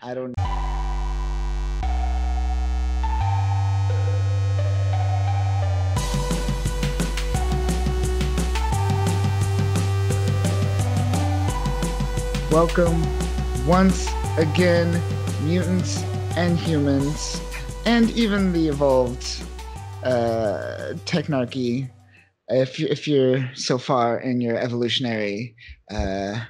I don't. Welcome once again, mutants and humans, and even the evolved uh, technarchy. If you, if you're so far in your evolutionary uh,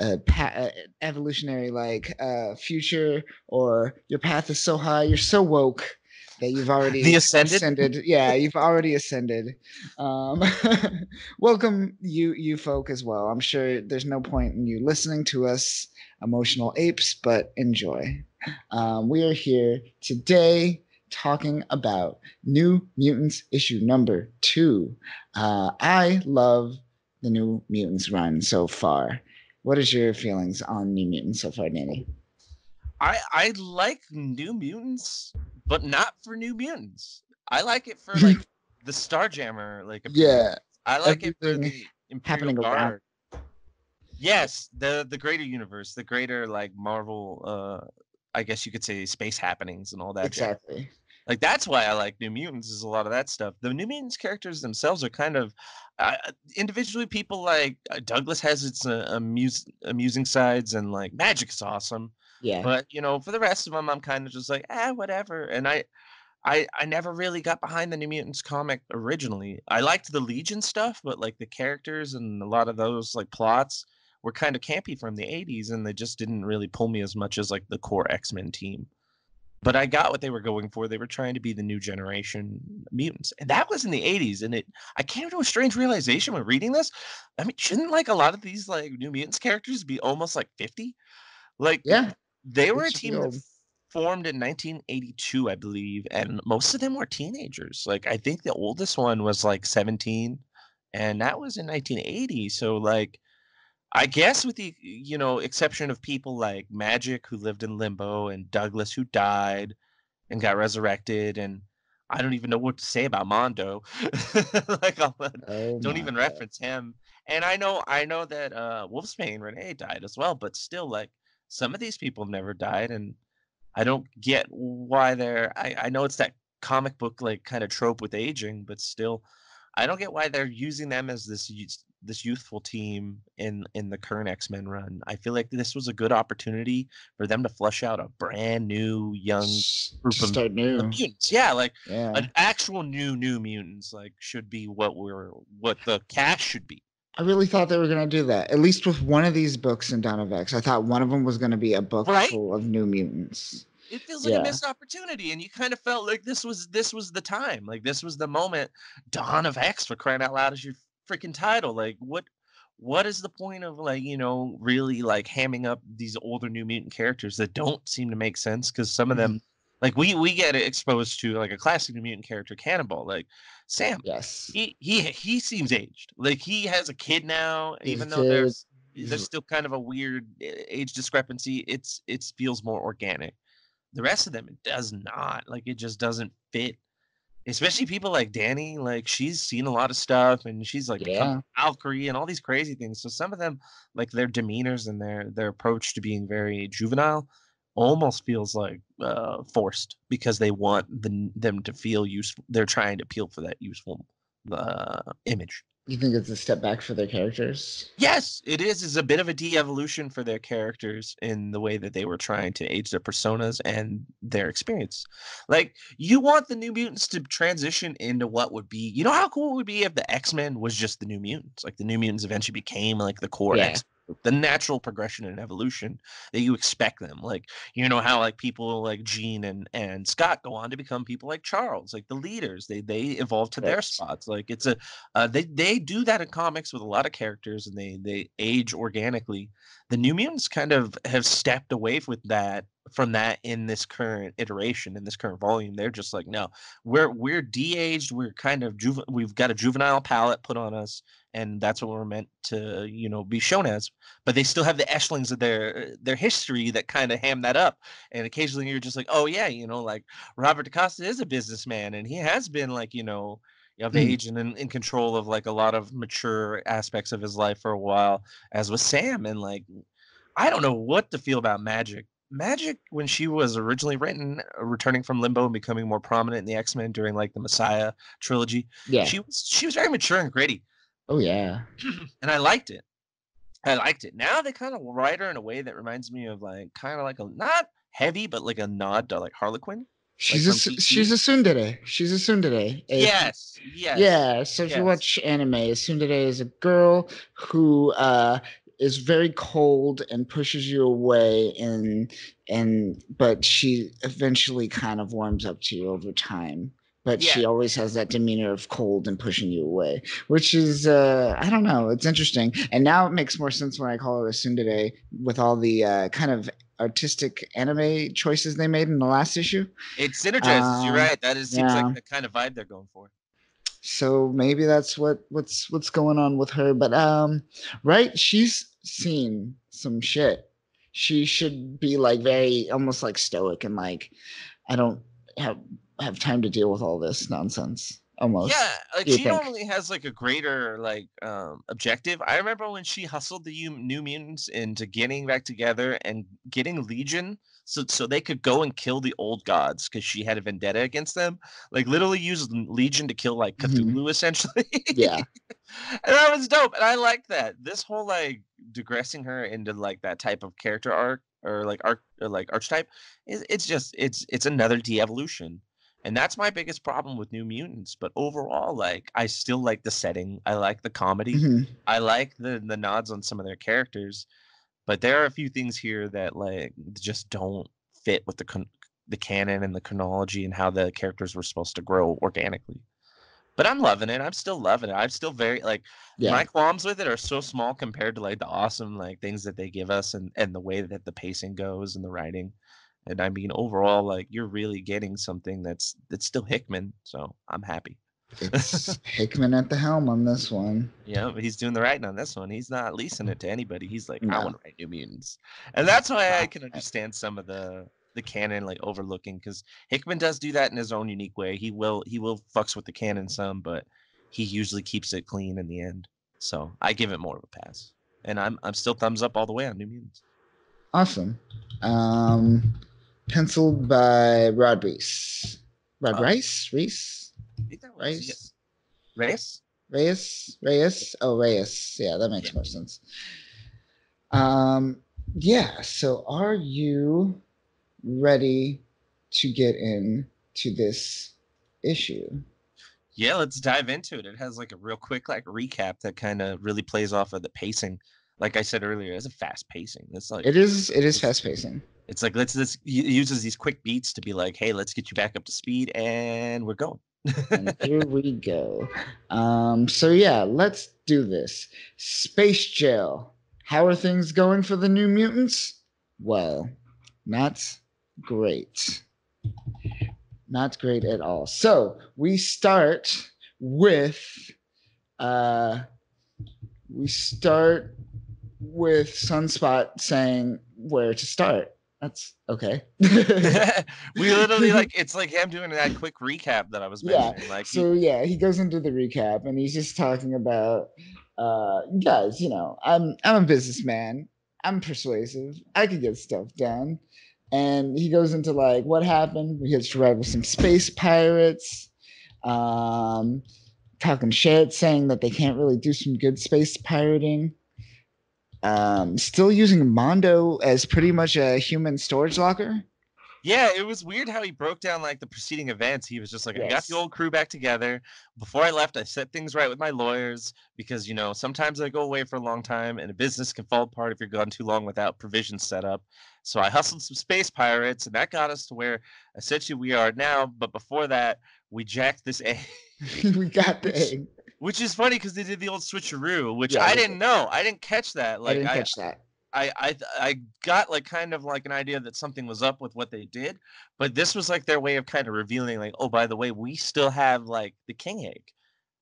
uh, pa- evolutionary like uh, future, or your path is so high, you're so woke that you've already The ascended? ascended. Yeah, you've already ascended. Um, welcome, you you folk as well. I'm sure there's no point in you listening to us, emotional apes, but enjoy. Um, we are here today talking about New Mutants issue number two. Uh, I love the New Mutants run so far. What is your feelings on New Mutants so far, Danny? I I like New Mutants, but not for New Mutants. I like it for like the Starjammer. Like Yeah, I like it for the Imperial happening around. Guard. Yes, the the greater universe, the greater like Marvel. uh I guess you could say space happenings and all that. exactly. Like that's why I like New Mutants is a lot of that stuff. The New Mutants characters themselves are kind of uh, individually people like uh, Douglas has its uh, amuse, amusing sides and like Magik is awesome. Yeah, But you know, for the rest of them, I'm kind of just like, ah, whatever. And I, I, I never really got behind the New Mutants comic originally. I liked the Legion stuff, but like the characters and a lot of those like plots were kind of campy from the '80s, and they just didn't really pull me as much as like the core X Men team. But I got what they were going for. They were trying to be the new generation mutants, and that was in the '80s. And it, I came to a strange realization when reading this. I mean, shouldn't like a lot of these like New Mutants characters be almost like 50? Like, yeah, they were a team that formed in 1982, I believe, and most of them were teenagers. Like I think the oldest one was like 17, and that was in 1980. So like I guess with the you know exception of people like Magik who lived in limbo and Douglas who died and got resurrected and I don't even know what to say about Mondo. like I'll, Oh don't even God. reference him. And I know I know that uh Wolfsbane Rahne died as well, but still like some of these people have never died and I don't get why they're I, I know it's that comic book like kind of trope with aging, but still I don't get why they're using them as this this youthful team in in the current X-Men run. I feel like this was a good opportunity for them to flush out a brand new young group of start new. mutants. Yeah, like Yeah, an actual new new mutants like should be what we're what the cast should be. I really thought they were gonna do that. At least with one of these books in Dawn of X, I thought one of them was gonna be a book Right? full of New Mutants. It feels like Yeah. a missed opportunity, and you kind of felt like this was this was the time, like this was the moment. Dawn of X for crying out loud is your freaking title. Like what what is the point of like you know really like hamming up these older New Mutant characters that don't seem to make sense because some of them like we we get exposed to like a classic New Mutant character, Cannonball, like Sam. Yes. He he he seems aged. Like he has a kid now, He's even though there's there's still kind of a weird uh, age discrepancy. It's it feels more organic. The rest of them it does not. Like it just doesn't fit. Especially people like Dani, like she's seen a lot of stuff and she's like become Valkyrie and all these crazy things. So some of them, like their demeanors and their their approach to being very juvenile, almost feels like uh, forced because they want the, them to feel useful. They're trying to appeal for that useful uh, image. You think it's a step back for their characters? Yes, it is. It's a bit of a de-evolution for their characters in the way that they were trying to age their personas and their experience. Like you want the New Mutants to transition into what would be. You know how cool it would be if the X Men was just the New Mutants. Like the New Mutants eventually became like the core Yeah. X. The natural progression and evolution that you expect them. Like you know how like people like Jean and and Scott go on to become people like Charles, like the leaders. They they evolve to their spots. Like it's a uh, they they do that in comics with a lot of characters, and they they age organically. The New Mutants kind of have stepped away with that from that in this current iteration, in this current volume. They're just like, no, we're we're de-aged. We're kind of juve- we've got a juvenile palette put on us, and that's what we're meant to you know be shown as. But they still have the echelons of their their history that kind of ham that up. And occasionally you're just like, oh yeah, you know, like Robert DaCosta is a businessman, and he has been like you know of Mm. age and in, in control of like a lot of mature aspects of his life for a while, as with Sam. And like, I don't know what to feel about Magik. Magik, when she was originally written, uh, returning from limbo and becoming more prominent in the X Men during like the Messiah trilogy, Yeah. she was she was very mature and gritty, oh yeah. and I liked it. I liked it. Now they kind of write her in a way that reminds me of like kind of like a not heavy, but like a nod to like Harlequin. She's from a she's a tsundere. She's a tsundere. A- Yes, yes, Yeah. So if yes. you watch anime, a tsundere is a girl who uh is very cold and pushes you away and and but she eventually kind of warms up to you over time. But she always has that demeanor of cold and pushing you away, which is uh I don't know, it's interesting. And now it makes more sense when I call her a tsundere with all the uh kind of artistic anime choices they made in the last issue. It synergizes. You're Um, right. That is seems yeah. like the kind of vibe they're going for. so maybe that's what what's what's going on with her but um right she's seen some shit she should be like very almost like stoic and like i don't have have time to deal with all this nonsense almost Yeah, like she think? normally has like a greater like um objective. I remember when she hustled the New Mutants into getting back together and getting Legion so so they could go and kill the old gods because she had a vendetta against them. Like literally used Legion to kill like Mhm. Cthulhu essentially. yeah and that was dope. And I like that. This whole like digressing her into like that type of character arc or like arc or like archetype is it's just it's it's another de-evolution. And that's my biggest problem with New Mutants. But overall, like I still like the setting. I like the comedy. Mhm. I like the the nods on some of their characters. But there are a few things here that like just don't fit with the con- the canon and the chronology and how the characters were supposed to grow organically. But I'm loving it. I'm still loving it. I'm still very like yeah my qualms with it are so small compared to like the awesome like things that they give us and and the way that the pacing goes and the writing. And I mean overall like you're really getting something that's that's still Hickman, so I'm happy. it's hickman at the helm on this one Yeah, but he's doing the writing on this one. He's not leasing it to anybody. He's like, I want to write New Mutants, and that's why I can understand some of the the canon like overlooking because Hickman does do that in his own unique way. He will he will fucks with the canon some, but he usually keeps it clean in the end. So I give it more of a pass, and I'm I'm still thumbs up all the way on New Mutants. awesome um penciled by rod reese rod Uh, rice reese I think that was rice yeah. Reyes? Reyes, Reyes. Oh, Reyes. Yeah, that makes Yeah. more sense. Um, yeah. So, are you ready to get in to this issue? Yeah, let's dive into it. It has like a real quick like recap that kind of really plays off of the pacing. Like I said earlier, it's a fast pacing. It's like It is. It is fast pacing. It's like let's let's uses these quick beats to be like, hey, let's get you back up to speed, and we're going. And here we go. Um, so yeah, let's do this. Space jail. How are things going for the new mutants? Well, not great. Not great at all. So we start with uh we start with Sunspot saying where to start. That's okay. we literally like it's like him doing that quick recap that I was Yeah, mentioning. Like he- so yeah he goes into the recap and he's just talking about uh guys you know i'm i'm a businessman. I'm persuasive. I could get stuff done. And he goes into like what happened? We had to ride with some space pirates um talking shit saying that they can't really do some good space pirating um still using mondo as pretty much a human storage locker yeah, it was weird how he broke down like the preceding events. He was just like, I got the old crew back together. Before I left, I set things right with my lawyers because you know sometimes I go away for a long time and a business can fall apart if you're gone too long without provisions set up. So I hustled some space pirates, and that got us to where essentially we are now. But before that, we jacked this egg. we got the egg Which is funny because they did the old switcheroo, which Yeah, I didn't know. I didn't catch that. i Like didn't I, catch that I, I, I got like kind of like an idea that something was up with what they did, but this was like their way of kind of revealing, like, oh, by the way, we still have like the king egg,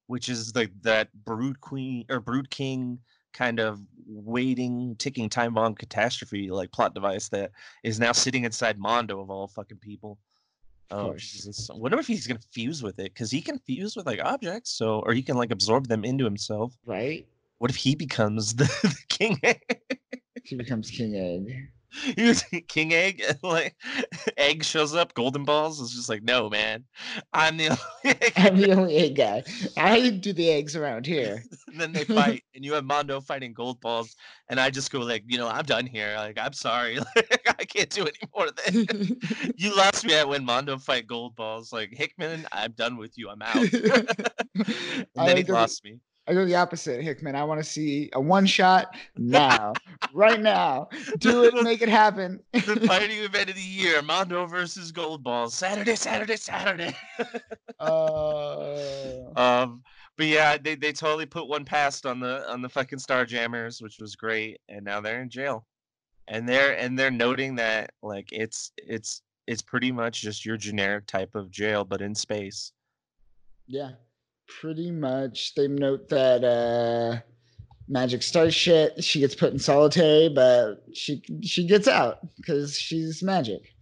which is like that brood queen or brood king kind of waiting, ticking time bomb catastrophe like plot device that is now sitting inside Mondo of all fucking people. Oh. Jesus. Wonder if he's gonna fuse with it because he can fuse with like objects, so or he can like absorb them into himself. right What if he becomes the, the king? he becomes king egg he was King Egg, like Egg shows up, Golden Balls is just like, no, man, I'm the only egg. I'm the only egg guy. I do the eggs around here. and then they fight, and you have Mondo fighting Gold Balls, and I just go like, you know, I'm done here. Like, I'm sorry, like, I can't do any more of this. you lost me at when Mondo fight Gold Balls. Like Hickman, I'm done with you. I'm out. and then he lost me. I go the opposite, Hickman. I want to see a one shot now, right now. Do it, make it happen. the fighting event of the year: Mondo versus Gold Balls. Saturday, Saturday, Saturday. uh... Um, but yeah, they, they totally put one past on the on the fucking Star Jammers, which was great, and now they're in jail, and they're and they're noting that like it's it's it's pretty much just your generic type of jail, but in space. Yeah pretty much they note that uh Magik starts shit she gets put in solitary but she she gets out because she's magic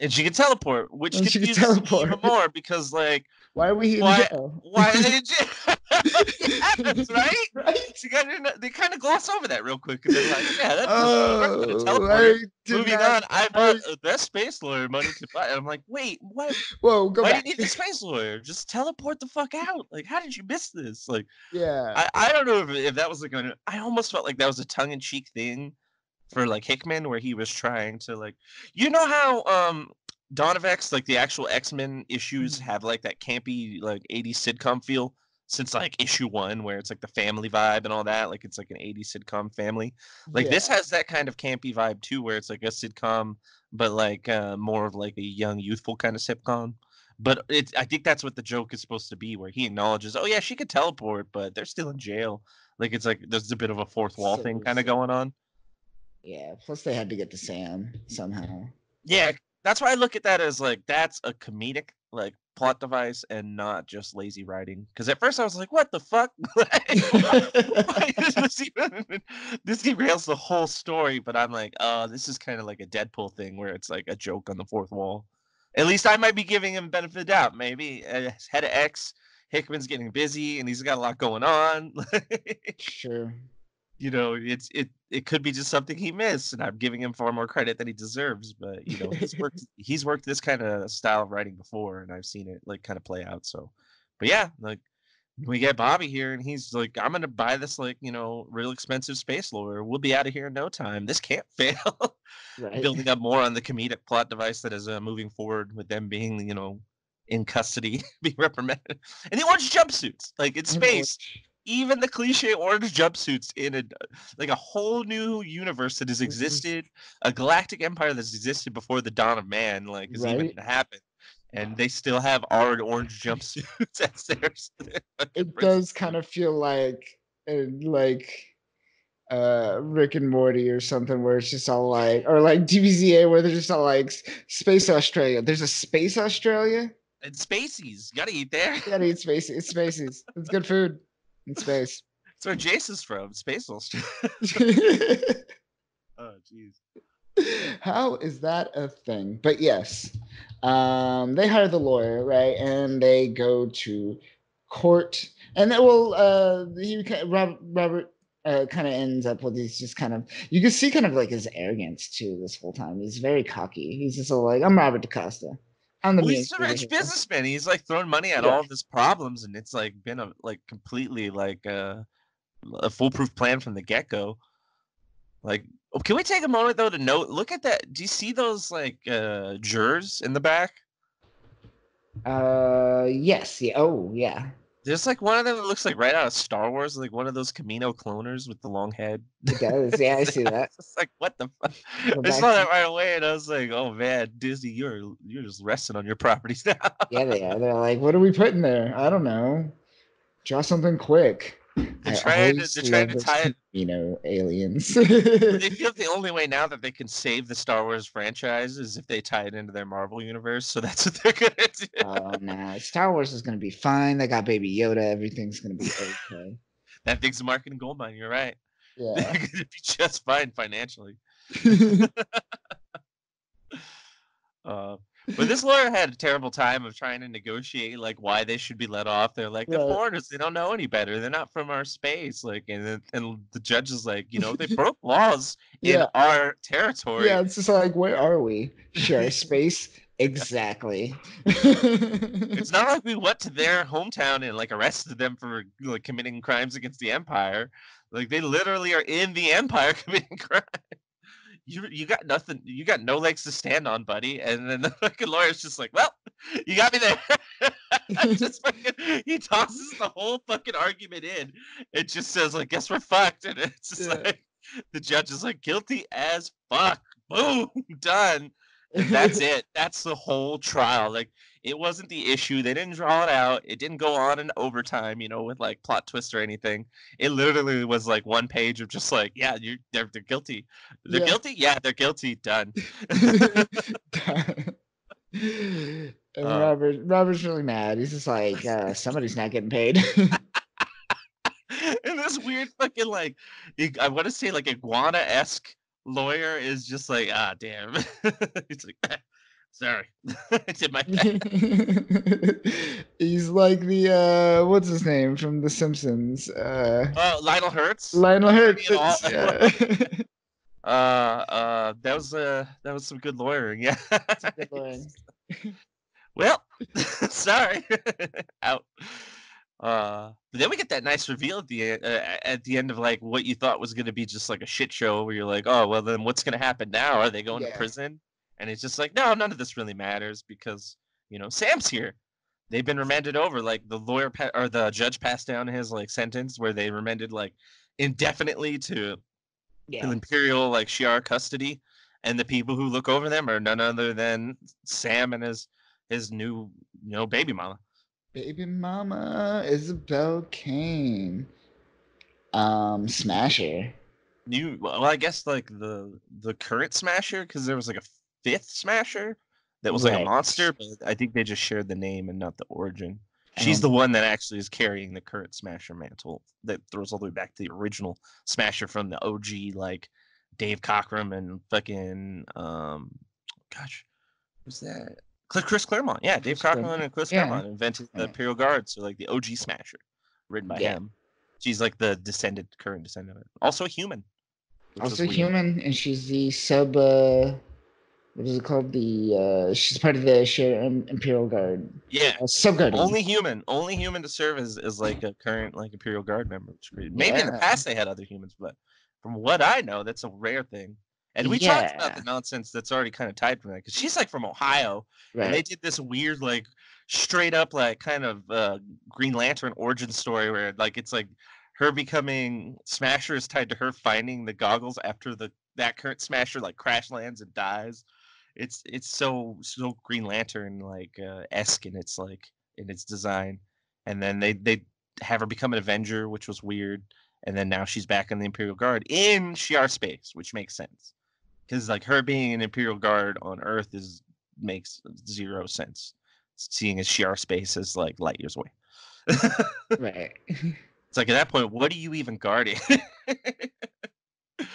and she can teleport which and confuses she can teleport. even more because like why are we in why? Why are they in jail? it happens, right? right? they kind of gloss over that real quick. They're like, yeah, that's oh, Moving not, on, I bought I, the best space lawyer money to buy. And I'm like, wait, what? Whoa, go why back. do you need the space lawyer? Just teleport the fuck out. Like, how did you miss this? Like, yeah. I, I don't know if, if that was like, an, I almost felt like that was a tongue in cheek thing for like Hickman where he was trying to like you know how um Dawn of X, like the actual X Men issues, mm-hmm. have like that campy like '80s sitcom feel since like issue one, where it's like the family vibe and all that. Like it's like an '80s sitcom family. Like yeah. this has that kind of campy vibe too, where it's like a sitcom, but like uh, more of like a young, youthful kind of sitcom. But it's I think that's what the joke is supposed to be, where he acknowledges, oh yeah, she could teleport, but they're still in jail. Like it's like there's a bit of a fourth wall so, thing kind of going on. Yeah. Plus they had to get to Sam somehow. Yeah, that's why I look at that as like that's a comedic like plot device and not just lazy writing. Because at first I was like, "What the fuck? this, even, this derails the whole story." But I'm like, "Oh, this is kind of like a Deadpool thing where it's like a joke on the fourth wall." At least I might be giving him benefit of the doubt. Maybe uh, head of X, Hickman's getting busy and he's got a lot going on. sure you know, it's it it could be just something he missed, and I'm giving him far more credit than he deserves. But you know, he's worked he's worked this kind of style of writing before, and I've seen it like kind of play out. So, but yeah, like we get Bobby here, and he's like, "I'm gonna buy this like you know real expensive space lawyer. We'll be out of here in no time. This can't fail." right. Building up more on the comedic plot device that is uh, moving forward with them being you know in custody, being reprimanded, and the orange jumpsuits like in space even the cliche orange jumpsuits in a like a whole new universe that has mm-hmm. existed, a galactic empire that's existed before the dawn of man, like has right? even happened. And they still have our orange jumpsuits as theirs. It does kind of feel like uh, like uh Rick and Morty or something where it's just all like or like DBZA where they're just all like Space Australia. There's a Space Australia. And Spacies. You gotta eat there. You gotta eat Spacies. It's Spacies. It's good food in space. That's where Jason's from, Space Australia. oh, jeez. How is that a thing? But yes, um, they hire the lawyer, right? And they go to court, and then well, uh, he Robert, Robert uh, kind of ends up with he's just kind of you can see kind of like his arrogance too this whole time. He's very cocky. He's just like I'm Robert DaCosta. Well, he's a rich businessman. He's like throwing money at yeah. all of his problems, and it's like been a like completely like a, uh, a foolproof plan from the get go. Like, oh, can we take a moment though to note? Look at that. Do you see those like uh jurors in the back? Uh, yes. Yeah. Oh, yeah. There's like one of them that looks like right out of Star Wars, like one of those Kamino cloners with the long head. It does. Yeah, I see that. it's like what the fuck? I saw that right away, and I was like, "Oh man, Disney, you're you're just resting on your properties now." yeah, they are. They're like, "What are we putting there? I don't know. Draw something quick." They're trying to, they're trying to tie it. You know, aliens. they feel the only way now that they can save the Star Wars franchise is if they tie it into their Marvel universe. So that's what they're gonna do. Oh nah, Star Wars is gonna be fine. They got Baby Yoda. Everything's gonna be okay. that thing's a marketing goldmine. You're right. Yeah, they're gonna be just fine financially. uh, But this lawyer had a terrible time of trying to negotiate like why they should be let off. They're like they're Right. foreigners; they don't know any better. They're not from our space. Like, and then- and the judge is like, you know, they broke laws in Yeah. our territory. Yeah, it's just like, where are we? Shi'ar space? Exactly. It's not like we went to their hometown and like arrested them for like committing crimes against the empire. Like they literally are in the empire committing crime. You you got nothing. You got no legs to stand on, buddy. And then the fucking lawyer's just like, well, you got me there. just fucking, he tosses the whole fucking argument in. It just says like, guess we're fucked. And it's just Yeah. like the judge is like, guilty as fuck. Boom, done. And that's it. That's the whole trial. Like it wasn't the issue. They didn't draw it out. It didn't go on in overtime, you know, with like plot twist or anything. It literally was like one page of just like, yeah, you they're they're guilty. They're Yeah. guilty. Yeah, they're guilty. Done. and Uh, Robert Robert's really mad. He's just like, uh, somebody's not getting paid. and this weird fucking like, I want to say like iguana esque lawyer is just like, ah, damn. He's like, sorry, I did my best. He's like the uh, what's his name from The Simpsons? Uh, Oh, Lionel Hutz. Lionel Hutz. it all- it's- yeah. Uh, uh, that was uh, that was some good lawyering. Yeah. Good lawyer. well, sorry. Out. Uh, but then we get that nice reveal at the uh, at the end of like what you thought was gonna be just like a shit show, where you're like, oh well, then what's gonna happen now? Are they going Yeah. to prison? And it's just like, no, none of this really matters because you know Sam's here. They've been remanded over. Like the lawyer pa- or the judge passed down his like sentence where they remanded like indefinitely to Yeah. imperial like Shiar custody, and the people who look over them are none other than Sam and his his new you know baby mama. Baby Mama Isabel Kane. Um, Smasher. New well, I guess like the the current Smasher because there was like a fifth Smasher that was like a monster, but I think they just shared the name and not the origin. She's the one that actually is carrying the current Smasher mantle that throws all the way back to the original Smasher from the OG, like Dave Cockrum and fucking um, gosh, who's that? Chris Claremont, yeah, Dave Cockrum and Chris Yeah. Claremont invented the Yeah. Imperial Guard, so like the OG Smasher, written by Yeah. him. She's like the descendant, current descendant of it. Also a human. Also human, and she's the sub. Uh, what is it called? The uh, she's part of the Shi'ar Imperial Guard. Yeah, Uh, sub guardian. only human, only human to serve as, as like a current like Imperial Guard member. Which is great. Maybe in the past they had other humans, but from what I know, that's a rare thing. And we talked about the nonsense that's already kind of tied from that because she's like from Ohio, and they did this weird like straight up like kind of uh, Green Lantern origin story where like it's like her becoming Smasher is tied to her finding the goggles after the that current Smasher like crash lands and dies. It's it's so so Green Lantern like uh, esque in its like in its design, and then they they have her become an Avenger, which was weird, and then now she's back in the Imperial Guard in Shi'ar space, which makes sense because like her being an Imperial Guard on Earth is makes zero sense, seeing as Shi'ar space is like light years away. right. It's like at that point, what are you even guarding? yeah.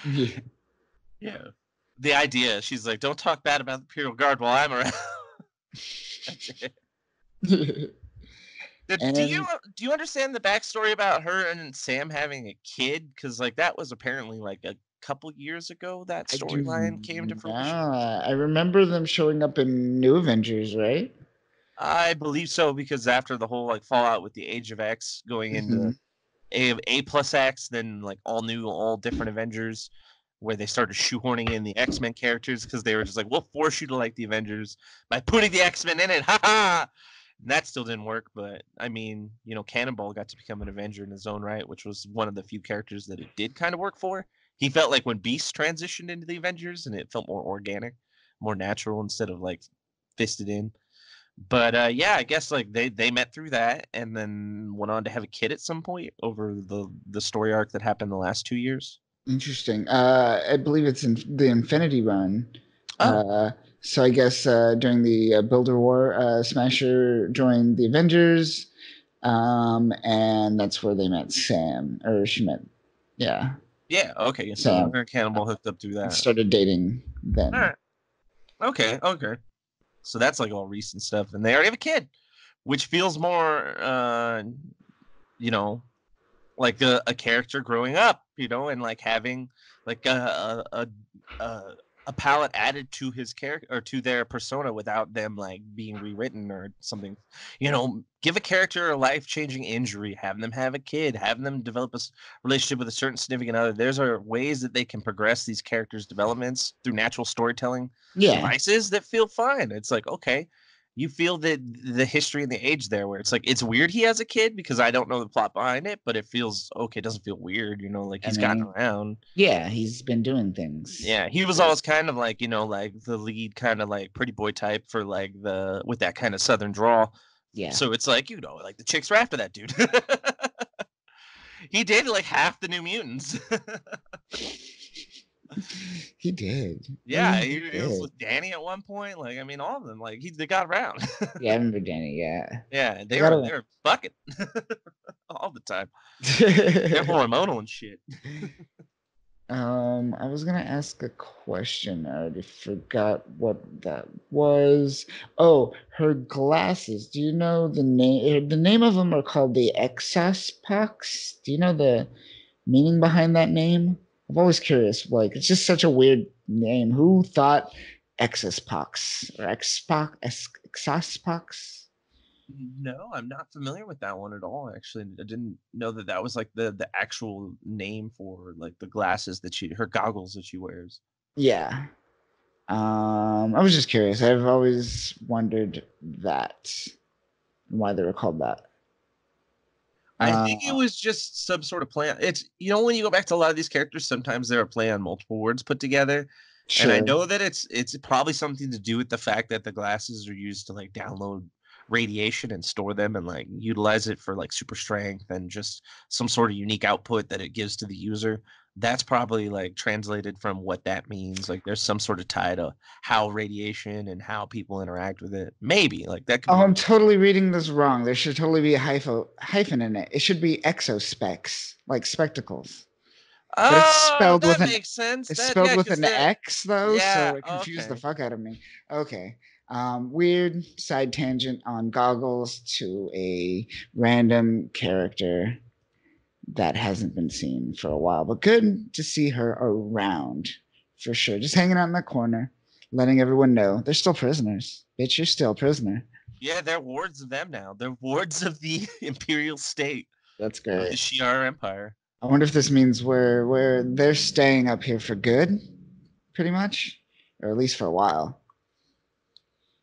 yeah. The idea, she's like, don't talk bad about the Imperial Guard while I'm around. Do you do you understand the backstory about her and Sam having a kid? Because like that was apparently like a couple years ago that storyline came to fruition. not. I remember them showing up in New Avengers, right? I believe so because after the whole like fallout with the Age of X going into Mhm. A A plus X, then like all new, all different Avengers, where they started shoehorning in the X Men characters because they were just like, we'll force you to like the Avengers by putting the X Men in it, ha ha. And that still didn't work, but I mean, you know, Cannonball got to become an Avenger in his own right, which was one of the few characters that it did kind of work for. He felt like when Beast transitioned into the Avengers, and it felt more organic, more natural instead of like fisted in but uh yeah i guess like they they met through that and then went on to have a kid at some point over the the story arc that happened the last two years Interesting. Uh, I believe it's in the Infinity Run. Oh. Uh, so I guess uh, during the uh, Builder War, uh, Smasher joined the Avengers, um, and that's where they met Sam, or she met, yeah, yeah okay so Sam. her and Cannonball hooked up through that started dating then. Alright. okay okay So that's like all recent stuff, and they already have a kid, which feels more, uh, you know, like a, a character growing up, you know, and like having like a a, a, a palette added to his character or to their persona without them like being rewritten or something. You know, give a character a life changing injury, have them have a kid, have them develop a relationship with a certain significant other. There's are ways that they can progress these characters' developments through natural storytelling Yeah. devices that feel fine. It's like okay. You feel the the history and the age there, where it's like it's weird he has a kid because I don't know the plot behind it, but it feels okay. It doesn't feel weird, you know, like he's gotten around. Yeah, he's been doing things. Yeah, he was always kind of like, you know, like the lead kind of like pretty boy type for like the with that kind of southern drawl. Yeah. So it's like, you know, like the chicks were after that dude. he dated like half the new mutants. he did. yeah, he he, he was with Dani at one point. Like, I mean, all of them. Like he they got around. Yeah, I remember Dani, yeah. yeah, they were they were fucking all the time. They're hormonal and shit. Um, I was gonna ask a question. I already forgot what that was. Oh, her glasses. Do you know the name? The name of them are called the Exospox. Do you know the meaning behind that name? I'm always curious. Like, it's just such a weird name. Who thought Exospox or Expox? Exospox? No, I'm not familiar with that one at all. Actually, I didn't know that that was like the the actual name for like the glasses that she her goggles that she wears. Yeah. Um, I was just curious. I've always wondered that why they were called that. I think it Uh, was just some sort of plan. It's you know when you go back to a lot of these characters, sometimes they're a play on multiple words put together. Sure. And I know that it's it's probably something to do with the fact that the glasses are used to like download radiation and store them and like utilize it for like super strength and just some sort of unique output that it gives to the user. That's probably like translated from what that means. Like there's some sort of tie to how radiation and how people interact with it. Maybe like that could Oh, be I'm totally reading this wrong. There should totally be a hypho, hyphen in it. It should be exospecs, like spectacles. but it's Oh, spelled that with an- makes sense. It's That- spelled yeah, with an they're- X though, Yeah, so it confused the fuck out of me. Okay. Um, weird side tangent on goggles to a random character that hasn't been seen for a while, but good to see her around for sure. Just hanging out in the corner, letting everyone know they're still prisoners. Bitch, you're still a prisoner. Yeah, they're wards of them now. They're wards of the imperial state That's of the great. Shi'ar Empire. I wonder if this means we're we're they're staying up here for good, pretty much, or at least for a while.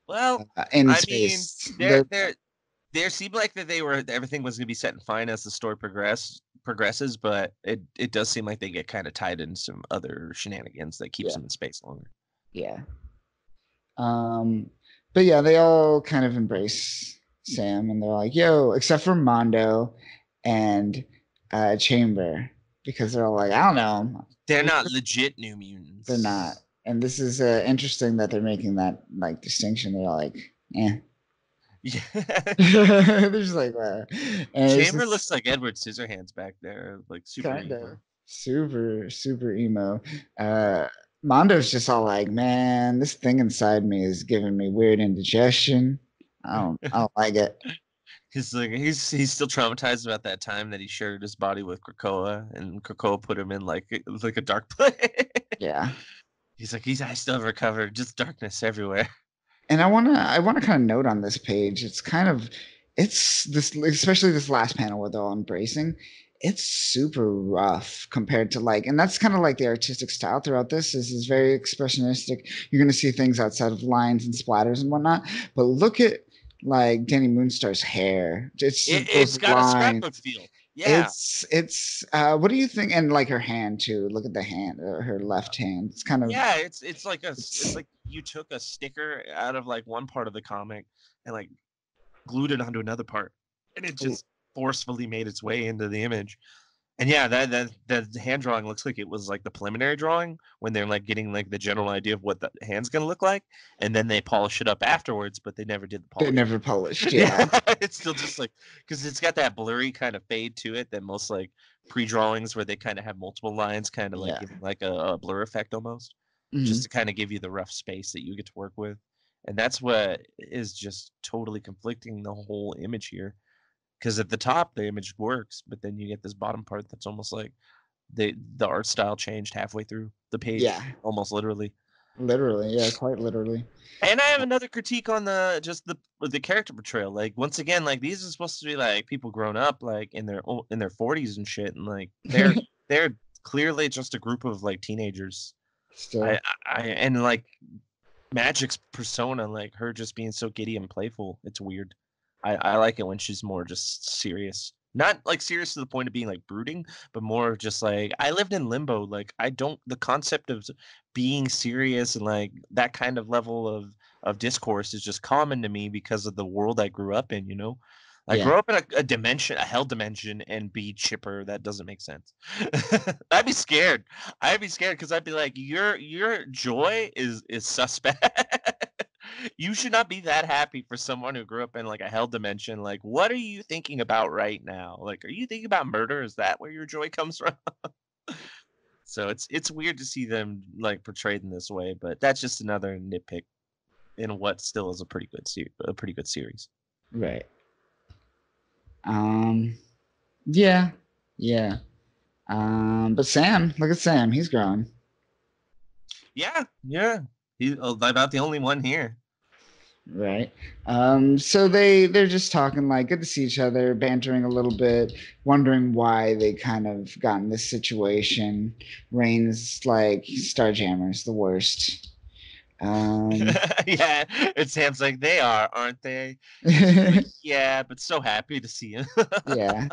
Well, Uh, in I space. mean, there, They're- there, there seemed like that they were everything was going to be set and fine as the story progress progresses, but it it does seem like they get kind of tied in some other shenanigans that keeps Yeah. them in space longer. yeah. Um, but yeah, they all kind of embrace Sam, and they're like, "Yo," except for Mondo and uh, Chamber, because they're all like, "I don't know, They're not legit new mutants. they're not." And this is uh, interesting that they're making that like distinction. They're like, "Eh." Yeah. they're just like, "Wow." And Chamber just- looks like Edward Scissorhands back there, like super. Kinda. emo. super super emo uh mondo's just all like man this thing inside me is giving me weird indigestion i don't i don't like it He's like he's he's still traumatized about that time that he shared his body with Krakoa, and Krakoa put him in like like a dark place. yeah he's like he's I still haven't recovered, just darkness everywhere. And i want to i want to kind of note on this page it's kind of it's this especially this last panel where they're all embracing it's super rough compared to like and that's kind of like the artistic style throughout this is is very expressionistic you're going to see things outside of lines and splatters and whatnot but look at like dani moonstar's hair it's it, it's got a lines. scrapbook feel. Yeah, It's it's uh what do you think and like her hand too. Look at the hand, uh, her left hand. It's kind of yeah. It's it's like a It's- like you took a sticker out of like one part of the comic and like glued it onto another part, and it just forcefully made its way into the image. And yeah, that that the hand drawing looks like it was like the preliminary drawing when they're like getting like the general idea of what the hand's gonna look like, and then they polish it up afterwards, but they never did the polish. they never polished. Yeah. it's still just like because it's got that blurry kind of fade to it that most like pre-drawings where they kind of have multiple lines, kind of like Yeah. giving like a, a blur effect almost, Mhm. just to kind of give you the rough space that you get to work with. and that's what is just totally conflicting the whole image here because at the top the image works but then you get this bottom part that's almost like the the art style changed halfway through the page Yeah. almost literally Literally, yeah, quite literally. and i have another critique on the just the the character portrayal like once again like these are supposed to be like people grown up like in their in their 40s and shit and like they're they're clearly just a group of like teenagers Still, I, I and like Magik's persona, like her just being so giddy and playful, it's weird. I, I like it when she's more just serious. Not like serious to the point of being like brooding, but more of just like I lived in limbo. Like I don't the concept of being serious and like that kind of level of of discourse is just common to me because of the world I grew up in, you know? I Yeah. grew up in a, a dimension, a hell dimension, and be chipper. That doesn't make sense. I'd be scared. I'd be scared because I'd be like, your your joy is is suspect. you should not be that happy for someone who grew up in like a hell dimension. Like, what are you thinking about right now? Like, are you thinking about murder? Is that where your joy comes from? so it's it's weird to see them like portrayed in this way, but that's just another nitpick in what still is a pretty good series. A pretty good series. right. Um, yeah, yeah. Um, but Sam, look at Sam, he's growing. Yeah, yeah. He's about the only one here. Right. Um, so they they're just talking like good to see each other, bantering a little bit, wondering why they kind of got in this situation. Rahne's like Starjammer's the worst. Um, yeah, and Sam's like, they are, aren't they? Yeah, but so happy to see him. yeah.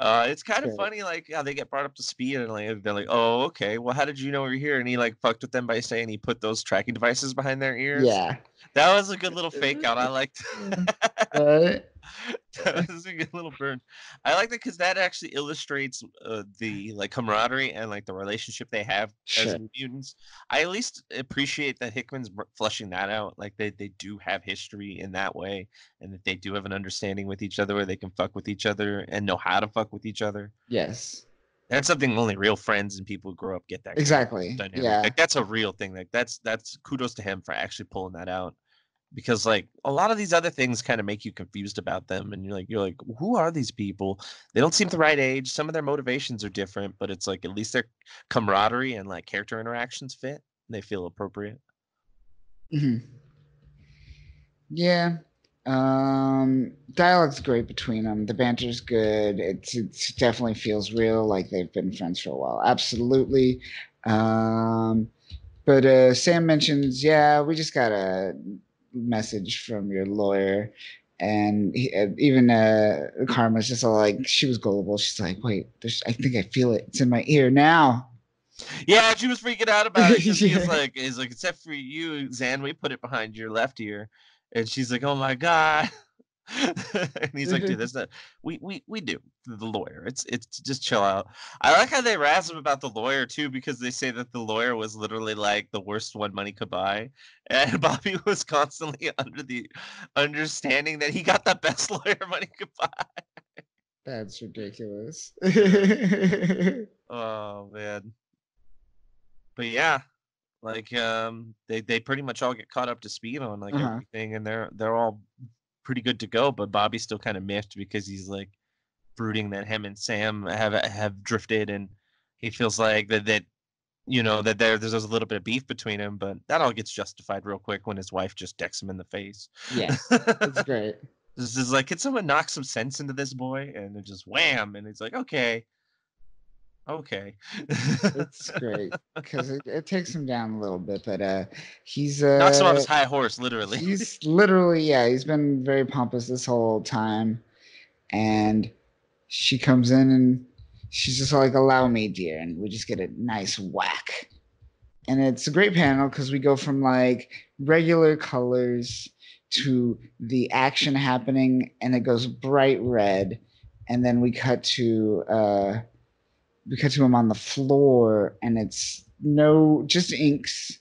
Uh, it's kind of funny, like how they get brought up to speed, and like they're like, "Oh, okay. Well, how did you know we are here?" And he like fucked with them by saying he put those tracking devices behind their ears. Yeah. that was a good little fake out. I liked. Right? that was a good little burn. I like that because that actually illustrates uh, the like camaraderie and like the relationship they have as mutants. I at least appreciate that Hickman's flushing that out. Like they they do have history in that way, and that they do have an understanding with each other where they can fuck with each other and know how to fuck with each other. Yes. That's something only real friends and people who grow up get that. kind of Exactly. Yeah. Like that's a real thing. Like that's that's kudos to him for actually pulling that out. Because like a lot of these other things kind of make you confused about them and you're like you're like who are these people? They don't seem the right age. Some of their motivations are different, but it's like at least their camaraderie and like character interactions fit. And they feel appropriate. hmm Yeah. Um, dialogue's great between them. The banter's good. It's it definitely feels real, like they've been friends for a while. Absolutely. Um, but uh, Sam mentions, yeah, we just got a message from your lawyer, and he, uh, even uh, Karma's just all like, she was gullible. She's like, wait, there's, I think I feel it. It's in my ear now. Yeah, she was freaking out about it 'cause he's Yeah. like, he's like, except for you, Zan, we put it behind your left ear, and she's like, oh my god, and he's like, dude, that's not. We we we do the lawyer. It's it's just chill out. I like how they razz him about the lawyer too because they say that the lawyer was literally like the worst one money could buy, and Bobby was constantly under the understanding that he got the best lawyer money could buy. That's ridiculous. Oh man. But yeah, like um they they pretty much all get caught up to speed on like Uh-huh. everything and they're they're all pretty good to go, but Bobby's still kind of miffed because he's like brooding that him and Sam have have drifted and he feels like that that you know that there there's a little bit of beef between him, but that all gets justified real quick when his wife just decks him in the face. yeah, that's great. This is like, can someone knock some sense into this boy? And it just wham, and it's like, okay, okay. It's great because it, it takes him down a little bit, but uh, he's uh, Knocks him off his high horse, literally. he's literally yeah, he's been very pompous this whole time, and she comes in and she's just like, "Allow me, dear," and we just get a nice whack, and it's a great panel because we go from like regular colors to the action happening, and it goes bright red, and then we cut to uh, we cut to him on the floor, and it's no just inks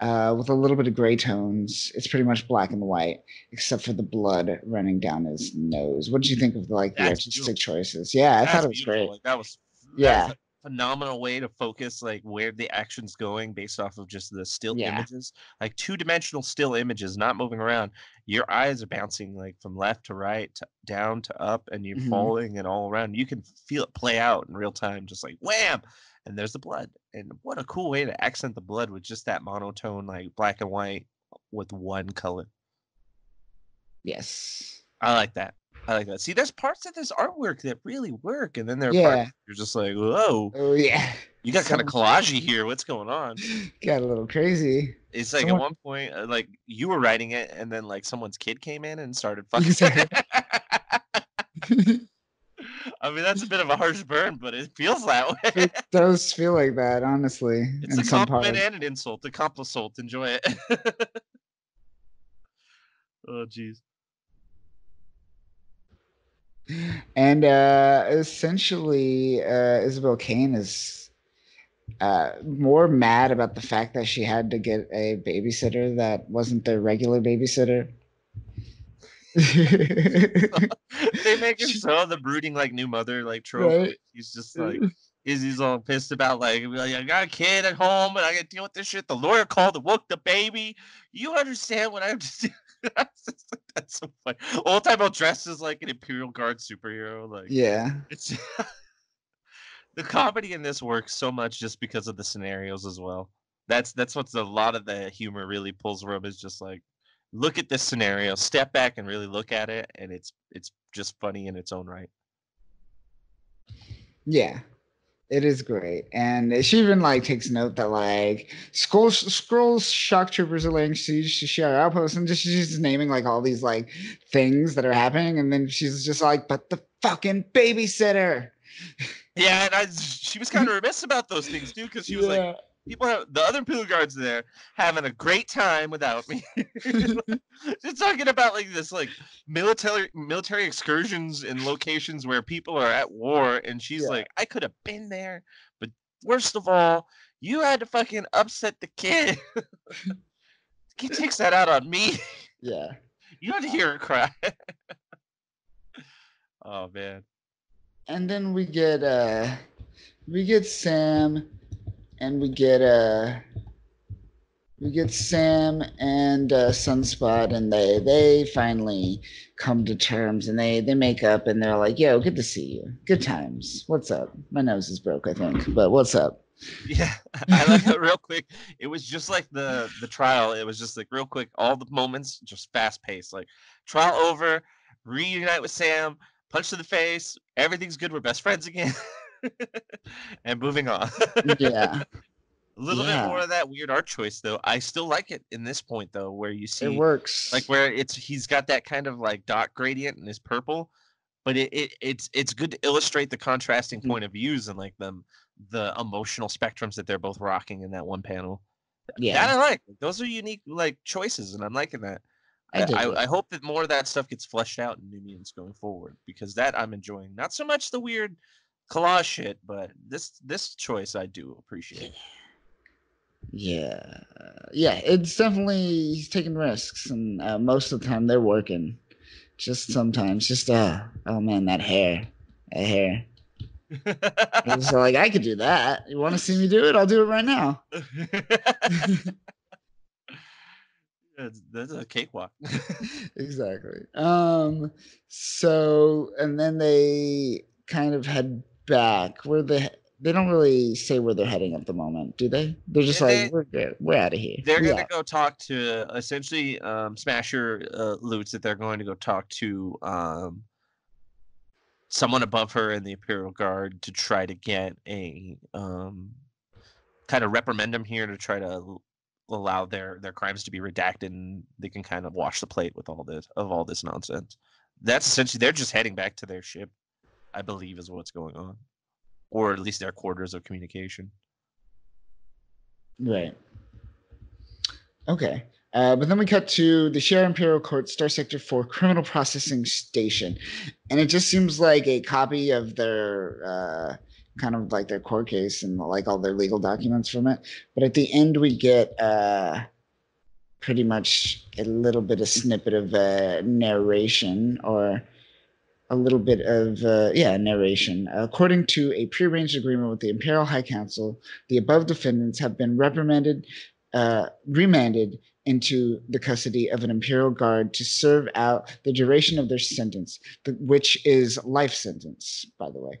uh, with a little bit of gray tones. It's pretty much black and white, except for the blood running down his nose. What did you think of like the That's artistic beautiful. choices? Yeah, I That's thought it was beautiful, great. Like, that was Yeah. that's phenomenal way to focus like where the action's going based off of just the still Yeah. images, like two dimensional still images, not moving around. Your eyes are bouncing like from left to right, to down to up, and you're Mhm. falling and all around. You can feel it play out in real time, just like wham, and there's the blood. And what a cool way to accent the blood with just that monotone, like black and white with one color. Yes. I like that. I like that. See, there's parts of this artwork that really work, and then there are Yeah. parts you're just like, whoa, Oh yeah. you got kind of collagey here. What's going on? Got a little crazy. It's like Someone- at one point, uh, like you were writing it, and then like someone's kid came in and started fucking. I mean, that's a bit of a harsh burn, but it feels that way. it does feel like that, honestly. It's a some compliment and an insult. A complisult. Enjoy it. oh, jeez. And uh essentially uh Isabel Kane is uh more mad about the fact that she had to get a babysitter that wasn't their regular babysitter. they make him so the brooding like new mother like trope. Right. He's just like is he's all pissed about like, like, I got a kid at home and I gotta deal with this shit. The lawyer called and woke the baby. You understand what I'm just that's, just- that's so funny. All the time I'll dress as like an Imperial Guard superhero. Like yeah. it's the comedy in this works so much just because of the scenarios as well. That's that's what's a lot of the humor really pulls from is just like look at this scenario, step back and really look at it, and it's it's just funny in its own right. Yeah. It is great. And she even like takes note that like Skrulls Skrulls shock troopers are laying siege to Shiara outposts and just she's naming like all these like things that are happening and then she's just like, but the fucking babysitter. Yeah, and I she was kind of remiss about those things too, because she was like, Yeah. People have the other Imperial guards there having a great time without me. Just talking about like this like military military excursions in locations where people are at war, and she's Yeah. like, I could have been there, but worst of all, you had to fucking upset the kid. kid takes that out on me. yeah. You had to hear her cry. oh man. and then we get uh we get Sam and we get uh we get Sam and uh, Sunspot and they they finally come to terms and they they make up and they're like yo good to see you good times what's up my nose is broke I think but what's up Yeah, I like it real quick. It was just like the the trial. It was just like real quick, all the moments just fast paced. Like trial over, reunite with Sam, punch to the face, everything's good. We're best friends again, and moving on. yeah A little Yeah. bit more of that weird art choice though. I still like it in this point though, where you see it works like where it's he's got that kind of like dot gradient in his purple but it, it it's it's good to illustrate the contrasting Mhm. point of views and like them the emotional spectrums that they're both rocking in that one panel that yeah i like those are unique like choices and i'm liking that I I, I. I hope that more of that stuff gets fleshed out in new mutants going forward because that i'm enjoying not so much the weird collage shit but this this choice i do appreciate. Yeah. Yeah. It's definitely he's taking risks and uh, most of the time they're working. Just sometimes just uh oh man that hair that hair. It's like i could do that. You want to see me do it? I'll do it right now. That's, that's a cakewalk. exactly. Um so and then they kind of head back where they they don't really say where they're heading at the moment do they they're just Yeah, like they- we're good we're out of here they're We going to out." go talk to essentially um, Smasher uh, loots that they're going to go talk to um, someone above her in the Imperial Guard to try to get a um, kind of reprimand them here to try to l- allow their their crimes to be redacted and they can kind of wash the plate with all this of all this nonsense. That's essentially they're just heading back to their ship, I believe, is what's going on, or at least their quarters of communication. Right. Okay. Uh, but then we cut to the Shi'ar Imperial Court, Star Sector 4 Criminal Processing Station. And it just seems like a copy of their uh, kind of like their court case and like all their legal documents from it. But at the end, we get uh, pretty much a little bit of snippet of uh, narration or a little bit of uh, yeah narration. According to a prearranged agreement with the Imperial High Council, the above defendants have been reprimanded, uh, remanded into the custody of an imperial guard to serve out the duration of their sentence, which is life sentence, by the way.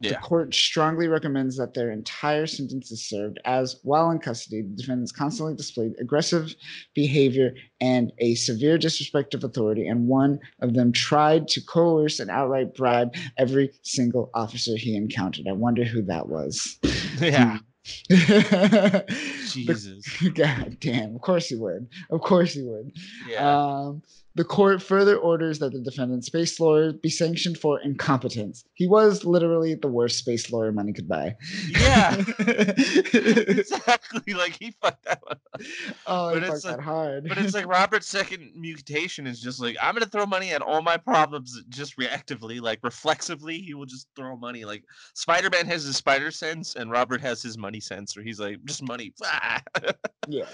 Yeah. The court strongly recommends that their entire sentence is served, as while in custody, the defendants constantly displayed aggressive behavior and a severe disrespect of authority, and one of them tried to coerce and outright bribe every single officer he encountered. I wonder who that was. Yeah. Jesus. God damn. Of course he would. Of course he would. Yeah. Um, the court further orders that the defendant space lawyer be sanctioned for incompetence. He was literally the worst space lawyer money could buy. Yeah, exactly. Like he fucked that one. Up. Oh, but it's like, that hard. but it's like Robert's second mutation is just like I'm gonna throw money at all my problems just reactively, like reflexively. He will just throw money. Like Spider Man has his spider sense, and Robert has his money sense, where he's like just money. yeah.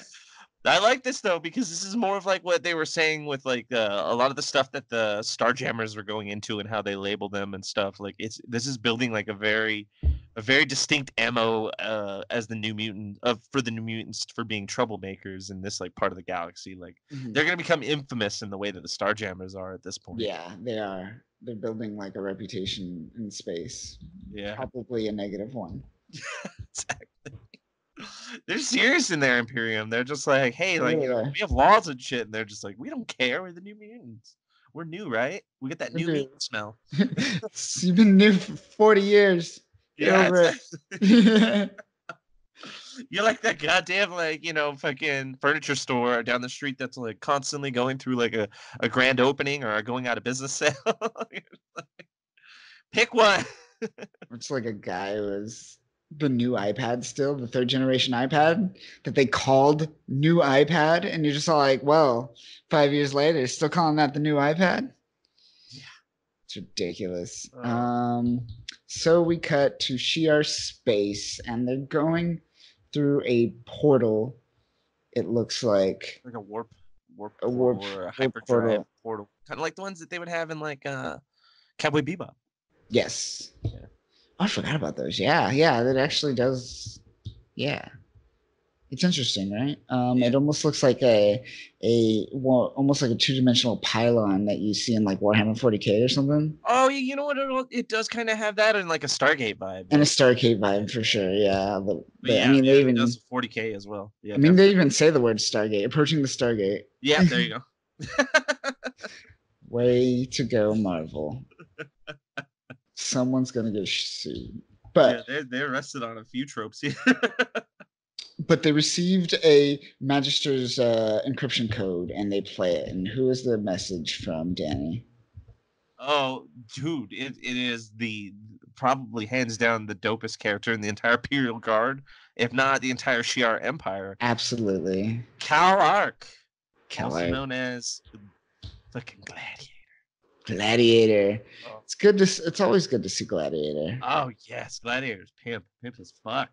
I like this though because this is more of like what they were saying with like uh, a lot of the stuff that the Starjammers were going into and how they label them and stuff. Like it's this is building like a very a very distinct mo uh, as the New Mutant of for the New Mutants for being troublemakers in this like part of the galaxy. Like mm-hmm. they're gonna become infamous in the way that the Starjammers are at this point. Yeah, they are. They're building like a reputation in space. Yeah, probably a negative one. exactly they're serious in their Imperium. They're just like, hey, like you know, we have laws and shit, and they're just like, we don't care. We're the new mutants. We're new, right? We get that new mutant smell. You've been new for forty years. Get yeah, over it. You're like that goddamn like you know fucking furniture store down the street that's like constantly going through like a, a grand opening or a going out of business sale. Pick one. it's like a guy who was the new iPad still, the third generation iPad that they called new iPad, and you're just all like, well, five years later, still calling that the new iPad? Yeah. It's ridiculous. Uh, um, so we cut to Shi'ar space, and they're going through a portal. It looks like like a warp, warp, a warp, or a hyperdrive portal. portal, kind of like the ones that they would have in like uh, Cowboy Bebop. Yes. Yeah. I forgot about those. Yeah, yeah, that actually does. Yeah, it's interesting, right? Um, it almost looks like a a well, almost like a two dimensional pylon that you see in like Warhammer 40k or something. Oh, you know what? It, it does kind of have that and like a Stargate vibe. And a Stargate vibe for sure. Yeah, but, but yeah I mean, yeah, they even 40k as well. Yeah, I mean, definitely. they even say the word Stargate, approaching the Stargate. Yeah, there you go. Way to go, Marvel someone's gonna get sued. But yeah, they're, they're arrested on a few tropes here. but they received a Magister's uh, encryption code and they play it. And who is the message from, Danny? Oh, dude, it, it is the probably hands down the dopest character in the entire Imperial Guard, if not the entire Shi'ar Empire. Absolutely. Kallark, also known as the fucking Gladiator. Gladiator. Oh. It's good to. It's always good to see Gladiator. Oh yes, Gladiator's pimp, pimp as fuck.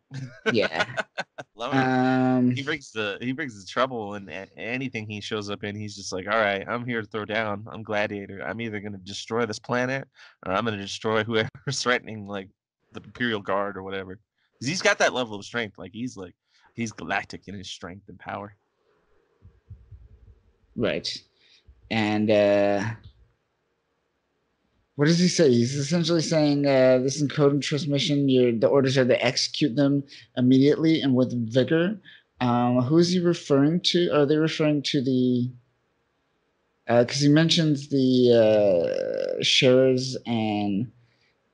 Yeah, love him. Um, he brings the he brings the trouble in anything he shows up in. He's just like, all right, I'm here to throw down. I'm Gladiator. I'm either gonna destroy this planet or I'm gonna destroy whoever's threatening like the Imperial Guard or whatever. Cause he's got that level of strength. Like he's like he's galactic in his strength and power. Right, and. uh what does he say? He's essentially saying uh, this encoded transmission. the orders are to execute them immediately and with vigor. Um, who is he referring to? Are they referring to the? Because uh, he mentions the uh, and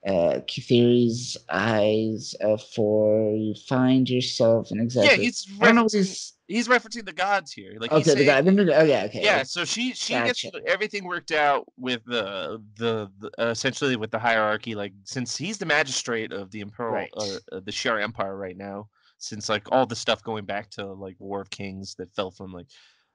uh, K'ythri's eyes uh, for you find yourself and exactly. Yeah, he's. I don't know what he's he's referencing the gods here. Like okay, the god. Oh yeah, okay. Yeah, so she she gotcha. gets everything worked out with the the, the uh, essentially with the hierarchy. Like since he's the magistrate of the imperial right. uh, the Shi'ar Empire right now, since like all the stuff going back to like War of Kings that fell from like,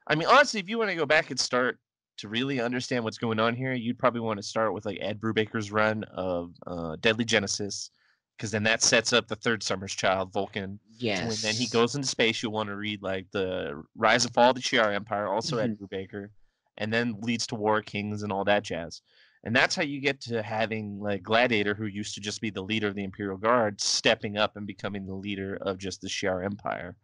I mean honestly, if you want to go back and start to really understand what's going on here, you'd probably want to start with like Ed Brubaker's run of uh, Deadly Genesis because then that sets up the third Summer's Child, Vulcan. Yes. And then he goes into space, you'll want to read like the Rise and Fall of the Shi'ar Empire, also mm-hmm. Ed Brubaker, and then leads to War of Kings and all that jazz. and that's how you get to having like Gladiator, who used to just be the leader of the Imperial Guard, stepping up and becoming the leader of just the Shi'ar Empire,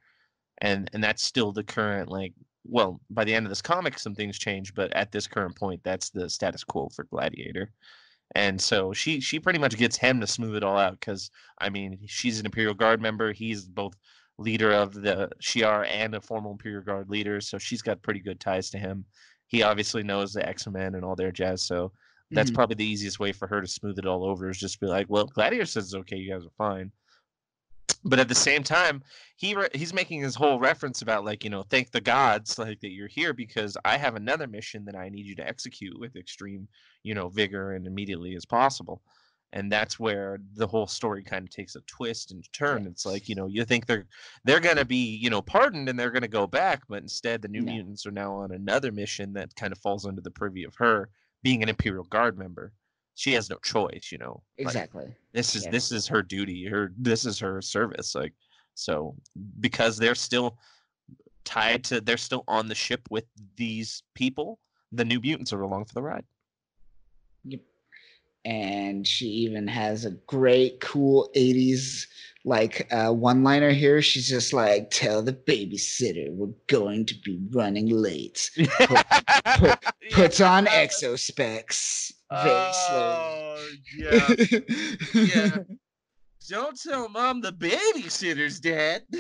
and and that's still the current like. Well, by the end of this comic, some things change, but at this current point, that's the status quo for Gladiator and so she she pretty much gets him to smooth it all out because I mean she's an Imperial Guard member. He's both leader of the Shi'ar and a formal Imperial Guard leader, so she's got pretty good ties to him. He obviously knows the X Men and all their jazz, so that's mm-hmm. probably the easiest way for her to smooth it all over is just be like, "Well, Gladiator says it's okay, you guys are fine." But at the same time he re- he's making his whole reference about like you know thank the gods like that you're here because i have another mission that i need you to execute with extreme you know vigor and immediately as possible. And that's where the whole story kind of takes a twist and turn. It's like you know you think they're they're going to be you know pardoned and they're going to go back but instead the new yeah. mutants are now on another mission that kind of falls under the purview of her being an imperial guard member she has no choice, you know. Exactly. Like, this is this is her duty. Her this is her service. Like so because they're still tied to they're still on the ship with these people, the new mutants are along for the ride. Yep. And she even has a great cool 80s like uh, one liner here. She's just like, "Tell the babysitter we're going to be running late." Put, put, puts on exo specs very oh, slowly. Yeah, yeah. Don't tell mom the babysitter's dead.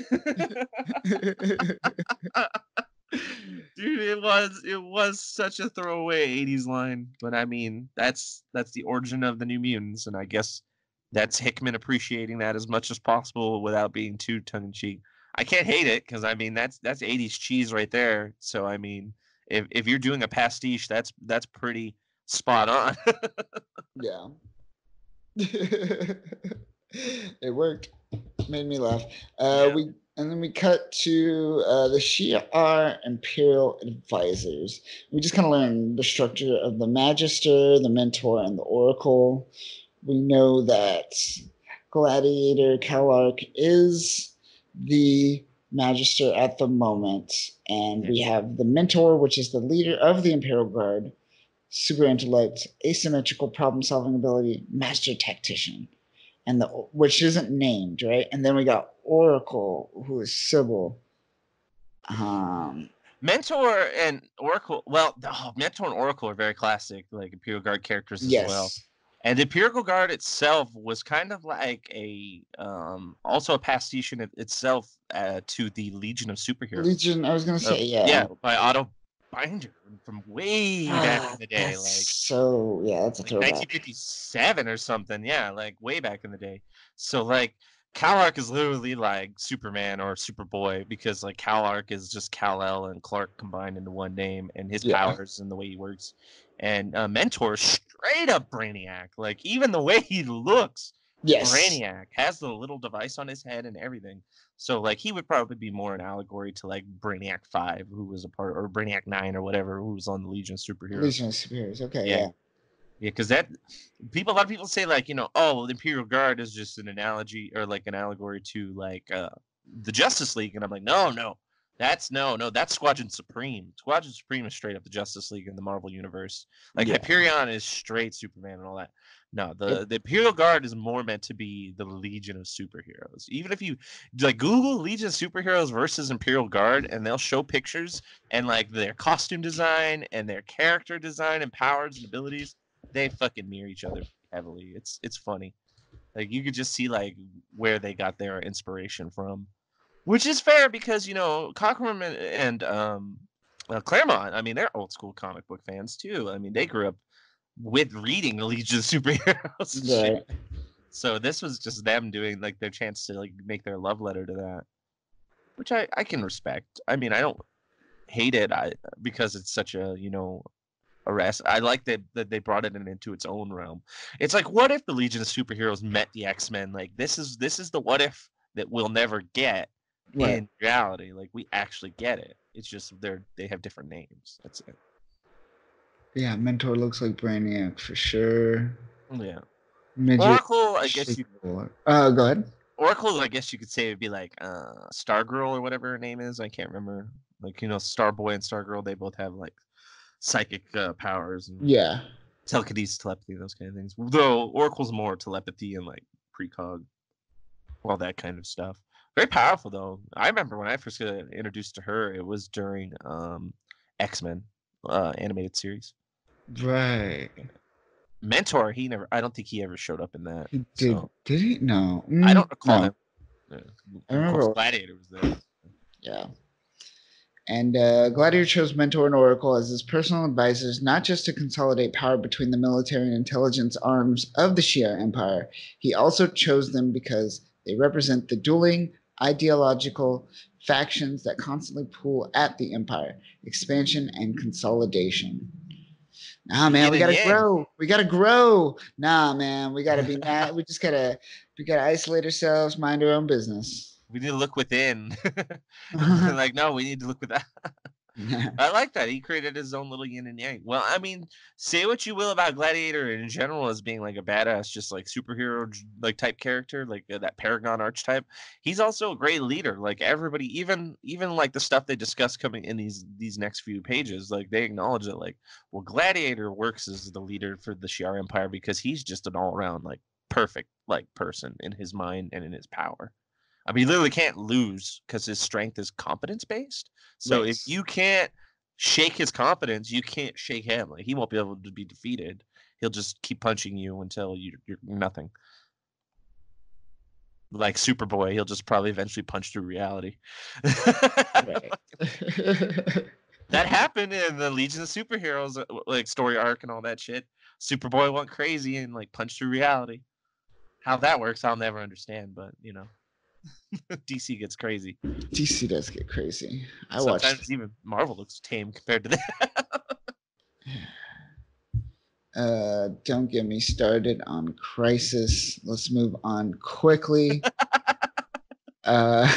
Dude, it was it was such a throwaway 80s line, but I mean, that's that's the origin of the New Mutants, and I guess that's Hickman appreciating that as much as possible without being too tongue in cheek. I can't hate it because I mean that's that's 80s cheese right there. So I mean, if if you're doing a pastiche, that's that's pretty spot on. yeah. it worked. Made me laugh. Uh, yeah. We and then we cut to uh, the Shi'ar Imperial Advisors. We just kind of learn the structure of the Magister, the Mentor, and the Oracle we know that Gladiator Kallark is the Magister at the moment, and we have the Mentor, which is the leader of the Imperial Guard, super intellect, asymmetrical problem solving ability, master tactician, and the which isn't named, right? And then we got Oracle, who is Sybil. Um, Mentor and Oracle. Well, oh, Mentor and Oracle are very classic, like Imperial Guard characters as yes. well. And the Imperial Guard itself was kind of like a um, also a pastiche in itself uh, to the Legion of Superheroes. Legion, I was gonna say, uh, yeah, yeah, by Otto Binder from way back in the day, like so, yeah, that's a like 1957 or something, yeah, like way back in the day. So like Kallark is literally like Superman or Superboy because like Kallark is just Kal El and Clark combined into one name, and his yeah. powers and the way he works and uh, Mentor straight up Brainiac. Like even the way he looks, yes, Brainiac has the little device on his head and everything. So like he would probably be more an allegory to like Brainiac Five, who was a part, or Brainiac Nine, or whatever, who was on the Legion of Superheroes. Legion of Superheroes. Okay, yeah. yeah. Yeah, because that people, a lot of people say like, you know, oh, the Imperial Guard is just an analogy or like an allegory to like uh, the Justice League, and I'm like, no, no, that's no, no, that's Squadron Supreme. Squadron Supreme is straight up the Justice League in the Marvel universe. Like yeah. Hyperion is straight Superman and all that. No, the the Imperial Guard is more meant to be the Legion of superheroes. Even if you like Google Legion of superheroes versus Imperial Guard, and they'll show pictures and like their costume design and their character design and powers and abilities, they fucking mirror each other heavily. It's it's funny. Like you could just see like where they got their inspiration from which is fair because you know Cockrum and, and um, uh, Claremont. I mean, they're old school comic book fans too. I mean, they grew up with reading the Legion of Superheroes. Right. So this was just them doing like their chance to like make their love letter to that, which I I can respect. I mean, I don't hate it I because it's such a you know arrest. I like that that they brought it in, into its own realm. It's like what if the Legion of Superheroes met the X Men? Like this is this is the what if that we'll never get right. in reality. Like we actually get it. It's just they're they have different names. That's it. Yeah, Mentor looks like Brainiac for sure. Yeah. Midget Oracle, I guess you. Uh, go ahead. Oracle, I guess you could say would be like uh, Star Girl or whatever her name is. I can't remember. Like you know, Star Boy and Star Girl, they both have like psychic uh, powers. And yeah. telekinesis, telepathy, those kind of things. Though Oracle's more telepathy and like precog, all that kind of stuff. Very powerful though. I remember when I first got introduced to her, it was during um, X Men uh, animated series. Right. Mentor, he never. I don't think he ever showed up in that. He did so- did he? No. I Mm, don't recall no. him. Yeah. I Of course, remember- Gladiator was there. Yeah. And uh, Gladiator chose Mentor and Oracle as his personal advisors, not just to consolidate power between the military and intelligence arms of the Shi'ar Empire. He also chose them because they represent the dueling ideological factions that constantly pull at the Empire expansion and consolidation. Nah, man, we gotta yang. grow. We gotta grow. Nah, man, we gotta be mad. We just gotta, we gotta isolate ourselves, mind our own business. We need to look within. like, no, we need to look without. I like that. He created his own little yin and yang. Well, I mean, say what you will about Gladiator in general as being like a badass, just like superhero like type character, like uh, that Paragon archetype. He's also a great leader. Like everybody, even even like the stuff they discuss coming in these these next few pages, like they acknowledge that like, well, Gladiator works as the leader for the Shi'ar Empire because he's just an all around like perfect like person in his mind and in his power. I mean, literally can't lose because his strength is competence based. So if you can't shake his confidence, you can't shake him. Like he won't be able to be defeated. He'll just keep punching you until you, you're nothing. Like Superboy, he'll just probably eventually punch through reality. That happened in the Legion of Superheroes uh, like story arc and all that shit. Superboy went crazy and like punched through reality. How that works, I'll never understand, but you know. DC gets crazy. DC does get crazy. I Sometimes watched. even Marvel looks tame compared to that. Uh, don't get me started on Crisis. Let's move on quickly. uh,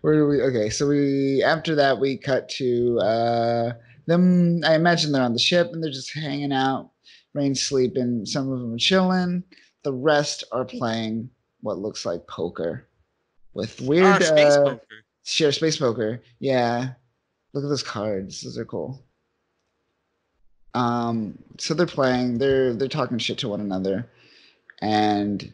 where do we? Okay, so we after that we cut to uh, them. I imagine they're on the ship and they're just hanging out. Rahne's sleeping. Some of them are chilling. The rest are playing what looks like poker with weird Ah, space uh, poker. Shi'ar space poker. Yeah. Look at those cards. Those are cool. Um, so they're playing, they're they're talking shit to one another, and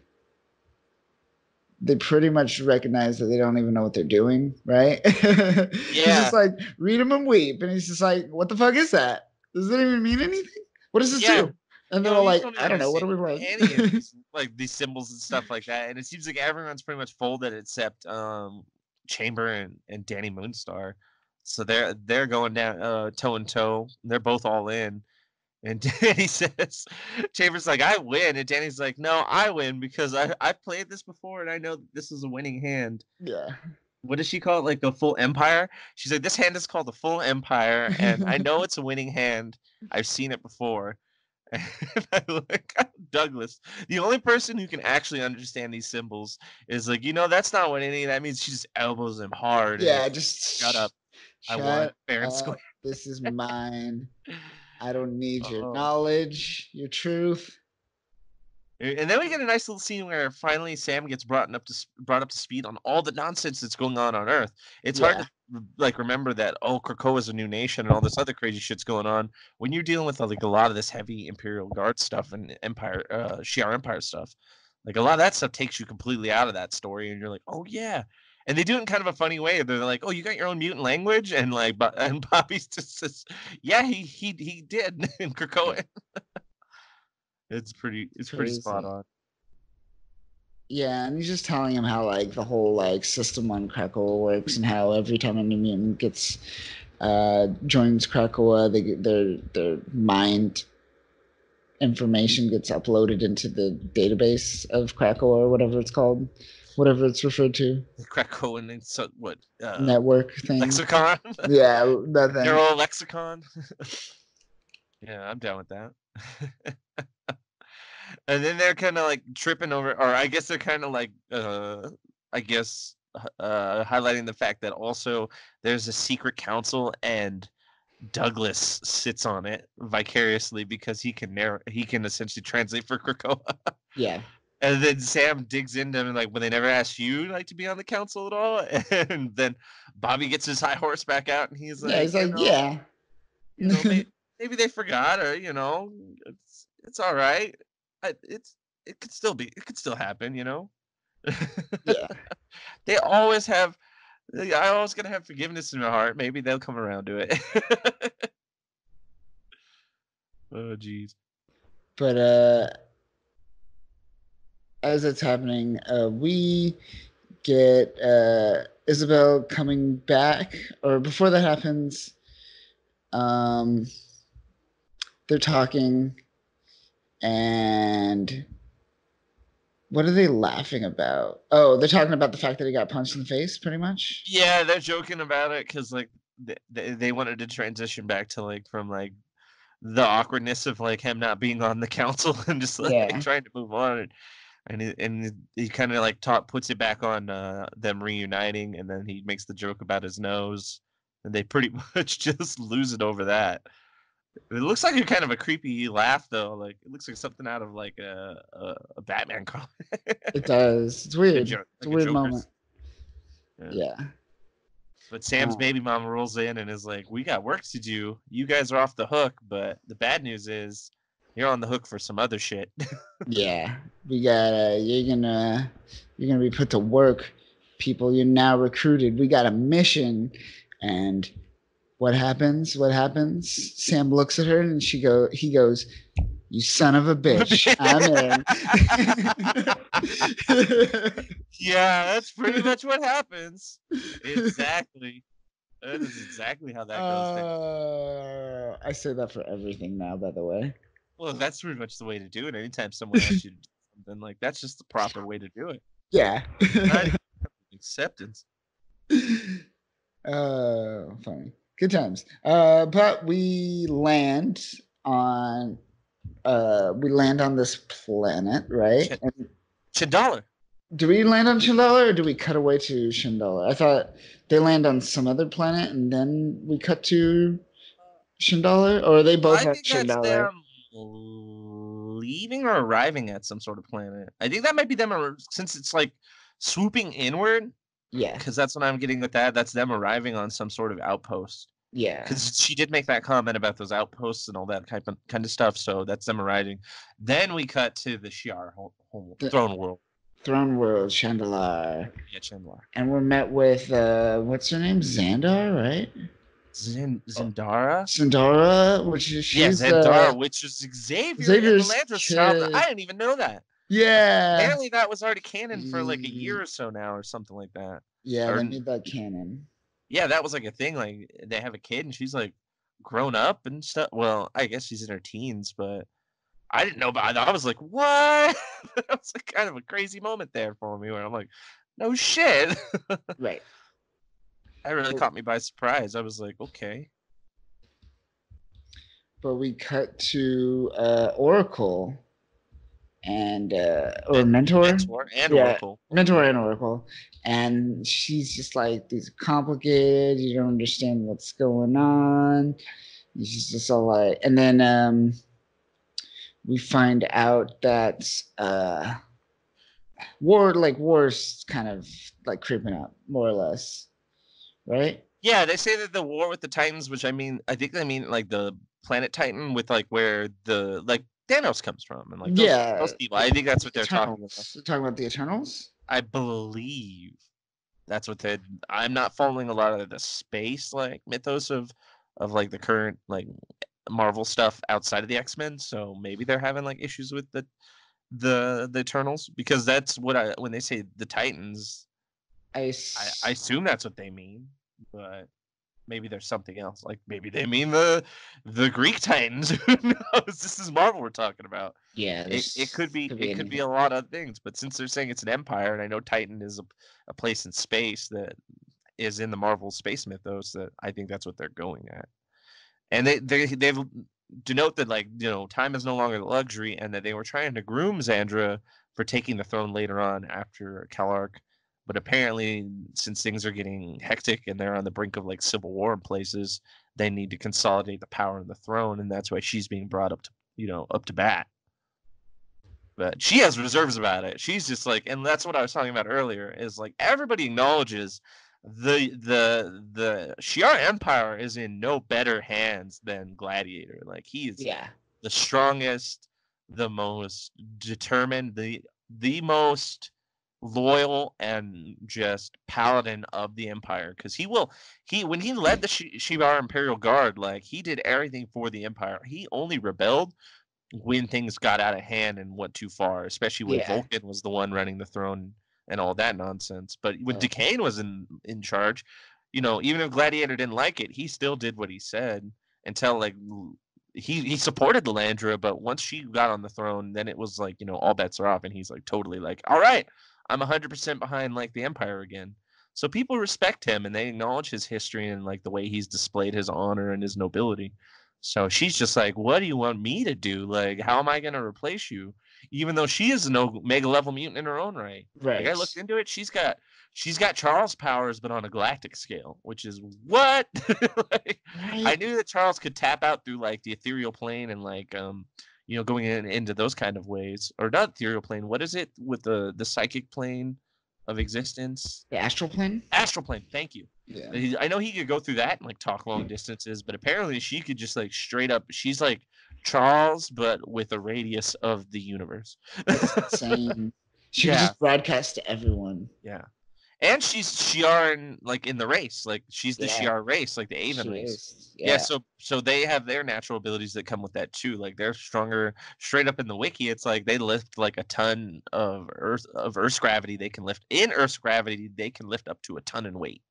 they pretty much recognize that they don't even know what they're doing, right? Yeah. he's just like, read them and weep. And he's just like, what the fuck is that? Does it even mean anything? What does this Yeah. do? And they're like, I don't know, what are we playing? Any of these, like these symbols and stuff like that, and it seems like everyone's pretty much folded except um Chamber and, and Dani Moonstar. So they're they're going down uh toe and toe. They're both all in. And Dani says, Chambers like, I win. And Dani's like, No, I win because I I played this before and I know this is a winning hand. yeah. What does she call it? Like a full empire? She's like, This hand is called the full empire, and I know it's a winning hand. I've seen it before. I look Douglas. The only person who can actually understand these symbols is like, you know, that's not what any that means. She just elbows him hard. Yeah, just shut up. I shut won fair and square. This is mine. I don't need your Oh. knowledge, your truth. And then we get a nice little scene where finally Sam gets brought up to brought up to speed on all the nonsense that's going on on Earth. It's hard to like remember that oh Krakoa is a new nation and all this other crazy shit's going on when you're dealing with uh, like a lot of this heavy Imperial Guard stuff and Empire uh Shi'ar Empire stuff. Like a lot of that stuff takes you completely out of that story, and you're like, oh yeah. And they do it in kind of a funny way. They're like, "Oh, you got your own mutant language," and like, and Bobby just says, "Yeah, he he he did in Krakoa." It's pretty. It's pretty spot on. Yeah, and he's just telling him how like the whole like system on Krakoa works and how every time a new mutant gets uh joins Krakoa, they get their their mind information gets uploaded into the database of Krakoa or whatever it's called, whatever it's referred to, Krakoan and so what? Uh, network thing. lexicon. Yeah, that thing. Neural lexicon. yeah, I'm down with that. and then they're kind of like tripping over, or I guess they're kind of like, uh, I guess, uh, highlighting the fact that also there's a secret council and Douglas sits on it vicariously because he can narr- he can essentially translate for Krakoa. Yeah. And then Sam digs into him and like, when they never asked you like to be on the council at all, and then Bobby gets his high horse back out and he's like, yeah, he's like, know, yeah. you know, may- maybe they forgot, or you know, it's it's all right. I, it's it could still be, it could still happen, you know. Yeah. they always have. I always gonna have forgiveness in my heart. Maybe they'll come around to it. oh, jeez. But uh as it's happening, uh we get uh Isabel coming back, or before that happens, um they're talking and what are they laughing about? Oh, they're talking about the fact that he got punched in the face, pretty much. Yeah, they're joking about it because like they, they wanted to transition back to like from like the awkwardness of like him not being on the council and just like Yeah. trying to move on and and he, and he kind of like talk, puts it back on uh, them reuniting and then he makes the joke about his nose and they pretty much just lose it over that. It looks like a kind of a creepy laugh though. Like it looks like something out of like a a, a Batman comic. It does. It's Like weird. jo- it's a weird Joker's- moment. Yeah. Yeah. But Sam's Uh, baby mom rolls in and is like, "We got work to do. You guys are off the hook, but the bad news is you're on the hook for some other shit." Yeah, we gotta. You're gonna. You're gonna be put to work, people. You're now recruited. We got a mission, and what happens? What happens? Sam looks at her and she go. He goes, "You son of a bitch, I'm in." yeah, that's pretty much what happens. Exactly. That is exactly how that goes. Uh, I say that for everything now. By the way. Well, that's pretty much the way to do it. Anytime someone asks you to do something, like that's just the proper way to do it. Yeah. Right? Acceptance. uh, funny. Good times. Uh, but we land on uh we land on this planet, right? And Chandala. do we land on Shindala or do we cut away to Shindala? I thought they land on some other planet and then we cut to Shindala, or are they both I at think that's them leaving or arriving at some sort of planet. I think that might be them ar- since it's like swooping inward, Yeah, because that's what I'm getting with that. That's them arriving on some sort of outpost. yeah. Because she did make that comment about those outposts and all that kind of kind of stuff. So that's them arriving. Then we cut to the Shi'ar The- throne world. Throne World, Chandala. Yeah, Chandler. And we're met with uh what's her name? Xandar, right? Zin- Zendara. Zendara, which is Yeah, she's Zendara, uh, which is Xavier Xavier's and Lilandra's child. I didn't even know that. Yeah. Apparently, that was already canon for like a Mm. year or so now, or something like that. Yeah, or- they made that canon. Yeah, that was like a thing. Like they have a kid, and she's like grown up and stuff. Well, I guess she's in her teens, but I didn't know about. I was like, what? that was like kind of a crazy moment there for me, where I'm like, no shit. Right. that really caught me by surprise. I was like, okay. But we cut to uh Oracle and uh or Mentor. Mentor and Yeah. Oracle. Mentor and Oracle. And she's just like these are complicated, you don't understand what's going on. And she's just all like and then um we find out that uh war like war's kind of like creeping up, more or less. Right? Yeah, they say that the war with the Titans, which I mean, I think they mean like the planet Titan with like where the like Thanos comes from, and like those, Yeah, those people. I think that's what they're talking about. They're talking about the Eternals? I believe that's what they. I'm not following a lot of the space like mythos of of like the current like Marvel stuff outside of the X Men. So maybe they're having like issues with the the the Eternals because that's what I when they say the Titans, I I assume that's what they mean, but maybe there's something else. Like maybe they mean the the Greek Titans. Who knows? This is Marvel we're talking about. yeah, It, it could be it could be a lot of things, but since they're saying it's an empire, and I know Titan is a, a place in space that is in the Marvel space mythos, that I think that's what they're going at. And they they they've denote that like you know time is no longer the luxury, and that they were trying to groom Xandra for taking the throne later on after Kellark. But apparently, since things are getting hectic and they're on the brink of like civil war in places, they need to consolidate the power of the throne, and that's why she's being brought up to you know up to bat. But she has reserves about it. She's just like, and that's what I was talking about earlier. Is like everybody acknowledges the the the Shi'ar Empire is in no better hands than Gladiator. Like he's Yeah. the strongest, the most determined, the the most loyal and just paladin of the empire because he will he when he led the Sh- Imperial Guard like he did everything for the empire he only rebelled when things got out of hand and went too far especially when Yeah. Vulcan was the one running the throne and all that nonsense but when Oh. D'Ken was in in charge you know even if Gladiator didn't like it he still did what he said until like he he supported Landra but once she got on the throne, then it was like you know all bets are off, and he's like totally like, all right, I'm 100% behind like the Empire again. So people respect him and they acknowledge his history and like the way he's displayed his honor and his nobility. So she's just like, what do you want me to do? Like, how am I going to replace you? Even though she is no mega level mutant in her own right. Right. Like I looked into it, she's got she's got Charles powers, but on a galactic scale, which is what? like, I knew that Charles could tap out through like the ethereal plane and like um you know going in, into those kind of ways or not ethereal plane. What is it with the the psychic plane of existence? The astral plane? Astral plane. Thank you. Yeah. I know he could go through that and like talk long distances, but apparently she could just like straight up. She's like Charles, but with a radius of the universe. Same. She could Yeah. just broadcast to everyone. yeah. And she's Shi'ar in, like in the race, like she's the Yeah. Shi'ar race, like the Avon She race. is. yeah. so so they have their natural abilities that come with that too like they're stronger straight up in the wiki it's like they lift like a ton of earth of earth's gravity they can lift in earth's gravity they can lift up to a ton in weight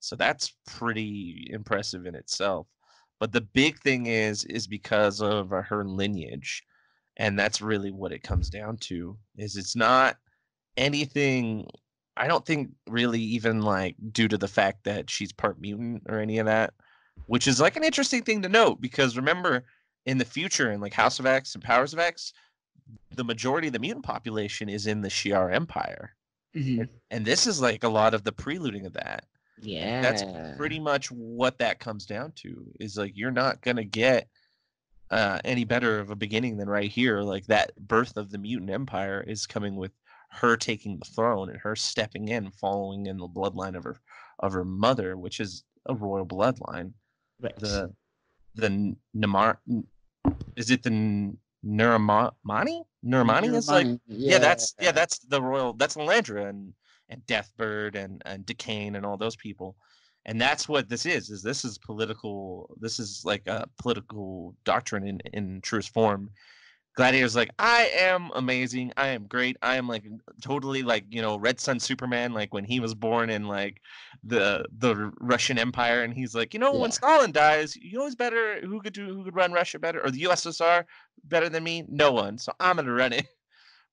so that's pretty impressive in itself but the big thing is is because of uh, her lineage and that's really what it comes down to is it's not anything i don't think really even like due to the fact that she's part mutant or any of that which is like an interesting thing to note because remember in the future in like House of X and Powers of X, the majority of the mutant population is in the Shi'ar Empire, Mhm. and this is like a lot of the preluding of that. Yeah. That's pretty much what that comes down to. Is like you're not gonna get uh, any better of a beginning than right here. Like that birth of the mutant empire is coming with her taking the throne and her stepping in, following in the bloodline of her of her mother, which is a royal bloodline right. the the Namar is it the Neramani? Neramani is like Money. yeah. that's yeah that's the royal that's Lilandra and and Deathbird and and D'Ken and all those people. And that's what this is. Is this is political this is like a political doctrine in in truest form. Gladiator's like, I am amazing. I am great. I am like totally like, you know, Red Son Superman, like when he was born in like the the Russian Empire, and he's like, you know, when Yeah. Stalin dies, you know who's better who could do who could run Russia better or the USSR better than me? No one. So I'm gonna run it.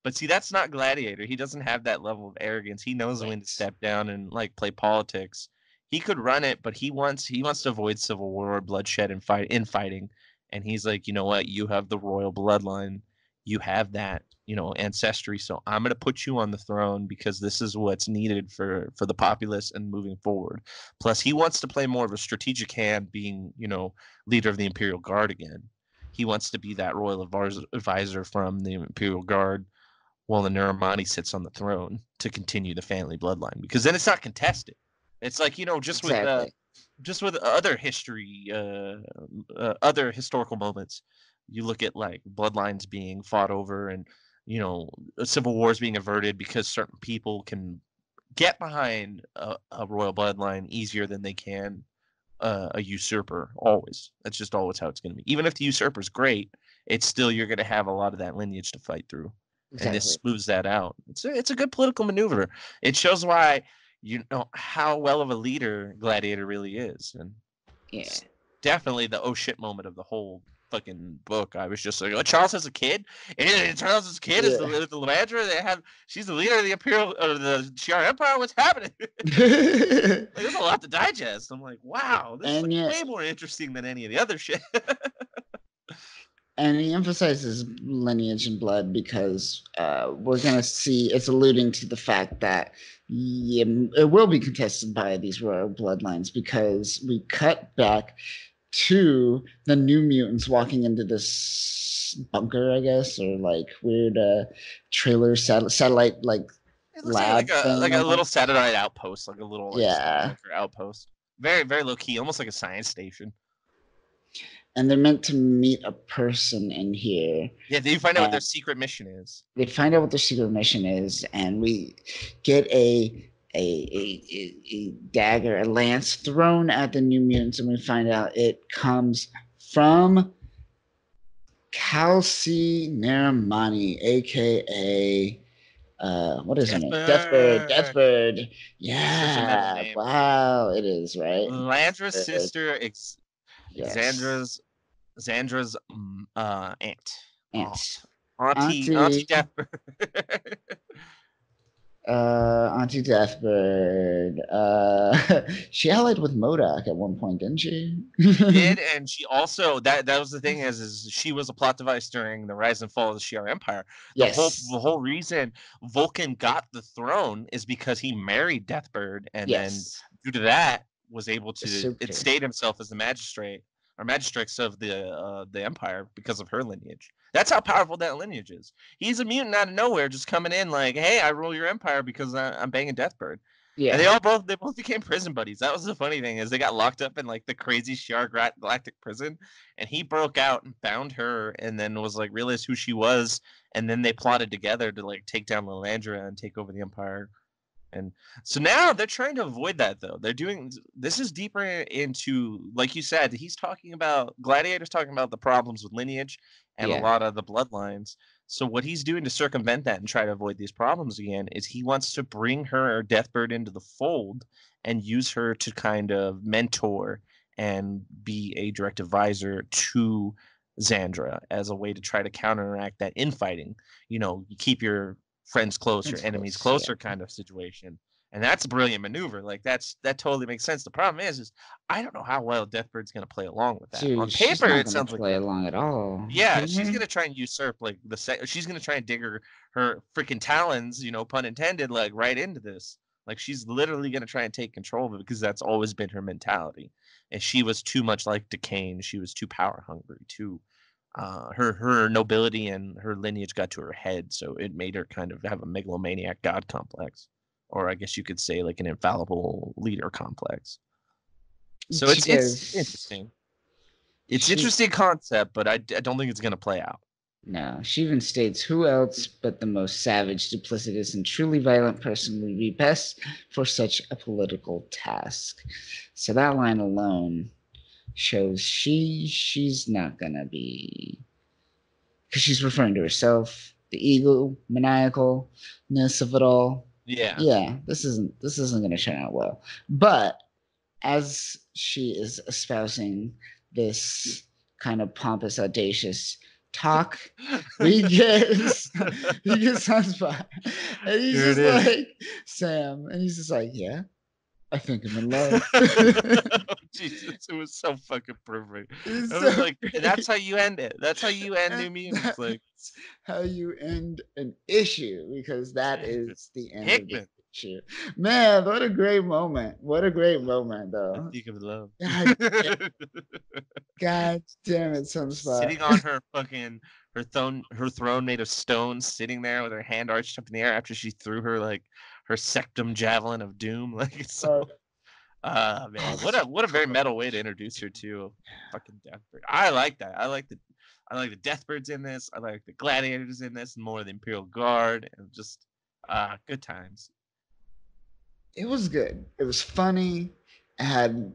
But see, that's not Gladiator. He doesn't have that level of arrogance. He knows when to step down and like play politics. He could run it, but he wants he wants to avoid civil war, bloodshed, and fight infighting. And he's like, you know what? You have the royal bloodline. You have that, you know, ancestry. So I'm gonna put you on the throne because this is what's needed for for the populace and moving forward. Plus, he wants to play more of a strategic hand, being, you know, leader of the Imperial Guard again. He wants to be that royal advisor from the Imperial Guard while the Neramani sits on the throne to continue the family bloodline because then it's not contested. It's like, you know, just with uh, Exactly. Just with other history, uh, uh, other historical moments, you look at like bloodlines being fought over and you know civil wars being averted because certain people can get behind a, a royal bloodline easier than they can uh, a usurper. Always, that's just always how it's going to be. Even if the usurper's great, it's still you're going to have a lot of that lineage to fight through and this smooths that out. It's a, it's a good political maneuver. It shows why you know how well of a leader Gladiator really is, and Yeah. definitely the oh shit moment of the whole fucking book. I was just like, oh, Charles has a kid, and Charles's kid is the, Yeah. the Lamandra. They have she's the leader of the Imperial or the Shi'ar Empire. What's happening? like, there's a lot to digest. I'm like, wow, this And is like, yet- way more interesting than any of the other shit. and he emphasizes lineage and blood because uh, we're going to see it's alluding to the fact that yeah, it will be contested by these royal bloodlines because we cut back to the new mutants walking into this bunker, I guess, or like weird uh, trailer sat- satellite like It looks lab like a like a little satellite outpost, like a little like, Yeah. outpost. Very very low key, almost like a science station. And they're meant to meet a person in here. Yeah, then you find out what their secret mission is. They find out what their secret mission is, and we get a a, a, a, dagger, a lance thrown at the new mutants, and we find out it comes from Cal'syee Neramani, aka uh, what is her name? Deathbird. Deathbird. Yeah. Wow, it is right. Landra's sister, ex- Yes. Xandra's Xandra's mm, uh, aunt. Aunt. Auntie, Auntie, Auntie. Deathbird. Uh, Auntie Deathbird. Uh, she allied with MODOK at one point, didn't she? did and she also that that was the thing is is she was a plot device during the rise and fall of the Shi'ar Empire. The yes. whole the whole reason Vulcan got the throne is because he married Deathbird and yes. then due to that was able to instate himself as the magistrate or magistrates of the uh, the empire because of her lineage. That's how powerful that lineage is. He's a mutant out of nowhere, just coming in like, "Hey, I rule your empire because I, I'm banging Deathbird." yeah. And they all both they both became prison buddies. That was the funny thing is they got locked up in like the crazy Shi'ar Galactic prison, and he broke out and found her, and then was like realized who she was, and then they plotted together to like take down Lilandra and take over the Empire. And so now they're trying to avoid that though. They're doing this is deeper into like you said. He's talking about Gladiator's talking about the problems with lineage and Yeah. a lot of the bloodlines. So what he's doing to circumvent that and try to avoid these problems again is he wants to bring her Deathbird into the fold and use her to kind of mentor and be a direct advisor to Xandra as a way to try to counteract that infighting. You know, you keep your friends closer, Friends enemies close, yeah. closer kind of situation. And that's a brilliant maneuver. Like that's that totally makes sense. The problem is, is I don't know how well Deathbird's going to play along with that. Dude, On paper, it gonna sounds like play along at all. yeah, Kidding she's mm-hmm. gonna try and usurp like the se- she's gonna try and dig her her freaking talons, you know, pun intended, like right into this. Like she's literally gonna try and take control of it because that's always been her mentality. And she was too much like D'Ken. She was too power hungry. Too, uh, her her nobility and her lineage got to her head, so it made her kind of have a megalomaniac god complex, or I guess you could say like an infallible leader complex. So it's it's interesting. It's she- interesting concept, but I don't think it's gonna play out. No, she even states, "Who else but the most savage, duplicitous, and truly violent person would be best for such a political task?" So that line alone shows she she's not gonna be because she's referring to herself, the ego, maniacalness of it all. Yeah. yeah this isn't this isn't going to turn out well but as she is espousing this kind of pompous audacious talk we get he gets sunspot and he's Here just like sam and he's just like yeah i think i'm in love Jesus, it was so fucking perfect. It's I was so like, that's how you end it. That's how you end New Mutants. Like how you end an issue because that is the end of the issue man what a great moment what a great moment though Think of love. God, God damn it, Sunspot. sitting on her fucking her throne her throne made of stone, sitting there with her hand arched up in the air after she threw her like her sectum javelin of doom. Like it's so Uh, uh man, what a what a very metal way to introduce her to fucking Deathbird. I like that. I like the I like the Deathbirds in this. I like the gladiators in this and more of the Imperial Guard and just uh good times. it was good. It was funny. It had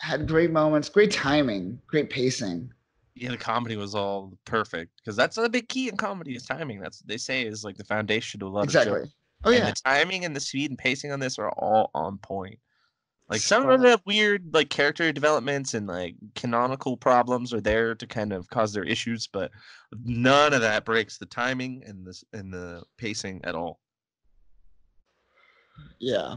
had great moments, great timing, great pacing. Yeah, the comedy was all perfect because that's a big key in comedy is timing. That's they say is like the foundation to a lot of Exactly. Oh and yeah. the timing and the speed and pacing on this are all on point. Like some of the weird like character developments and like canonical problems are there to kind of cause their issues, but none of that breaks the timing and the and the pacing at all. Yeah.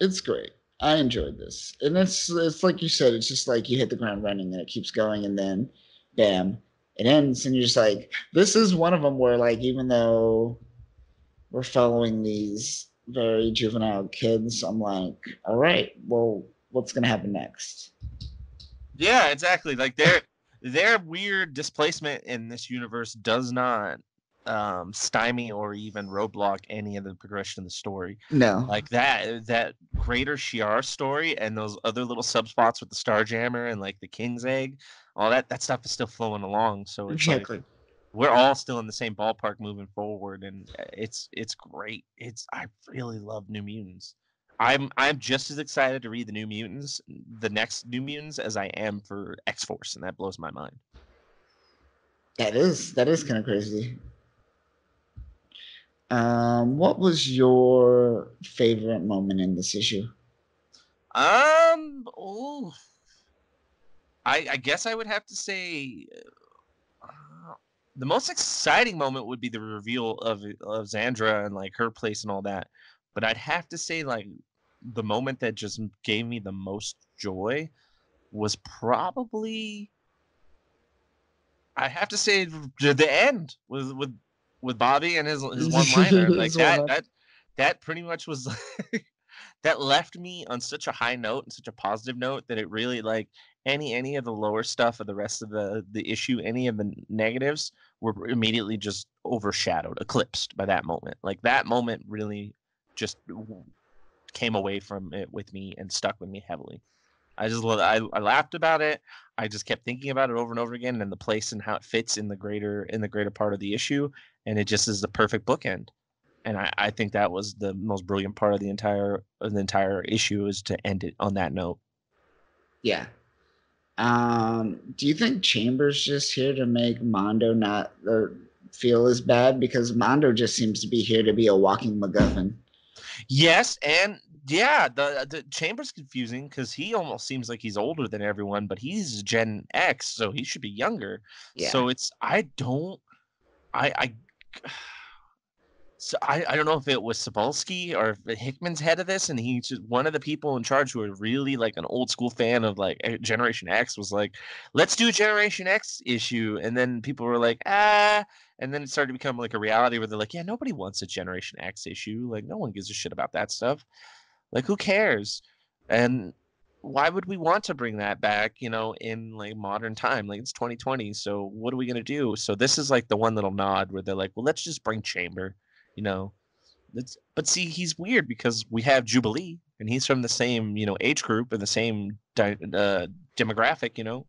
It's great. I enjoyed this. And it's it's like you said, it's just like you hit the ground running and it keeps going and then bam, it ends and you're just like, this is one of them where like even though we're following these very juvenile kids, I'm like, all right, well, what's gonna happen next? Yeah, exactly. Like their their weird displacement in this universe does not um, stymie or even roadblock any of the progression of the story. No. Like that that greater Shi'ar story and those other little subspots with the Starjammer and like the King's Egg, all that that stuff is still flowing along. So it's exactly. like we're all still in the same ballpark moving forward, and uh, it's it's great. It's I really love New Mutants. I'm I'm just as excited to read the New Mutants, the next New Mutants, as I am for X Force, and that blows my mind. That is that is kind of crazy. Um, what was your favorite moment in this issue? Um, oh, I I guess I would have to say uh, the most exciting moment would be the reveal of of Xandra and like her place and all that. But I'd have to say like the moment that just gave me the most joy was probably I have to say the end with with with Bobby and his his one liner like that that that pretty much was that left me on such a high note and such a positive note that it really like any any of the lower stuff of the rest of the the issue any of the negatives were immediately just overshadowed eclipsed by that moment like that moment really just came away from it with me and stuck with me heavily i just I, I laughed about it i just kept thinking about it over and over again and the place and how it fits in the greater in the greater part of the issue and it just is the perfect bookend and I, I think that was the most brilliant part of the entire of the entire issue is to end it on that note. Yeah. Um, do you think Chambers just here to make Mondo not or feel as bad because Mondo just seems to be here to be a walking MacGuffin? Yes, and yeah, the the Chamber's confusing because he almost seems like he's older than everyone, but he's Gen X, so he should be younger. Yeah. So it's I don't I I so I, I don't know if it was Sapolsky or Hickman's head of this, and he's just one of the people in charge who are really like an old school fan of like Generation X was like, let's do a Generation X issue, and then people were like, ah, and then it started to become like a reality where they're like, yeah, nobody wants a Generation X issue, like no one gives a shit about that stuff, like who cares, and why would we want to bring that back you know in like modern time? Like it's 2020 so what are we going to do? So this is like the one little nod where they're like well let's just bring chamber you know that's but see he's weird because we have jubilee and he's from the same you know age group and the same di- uh, demographic you know.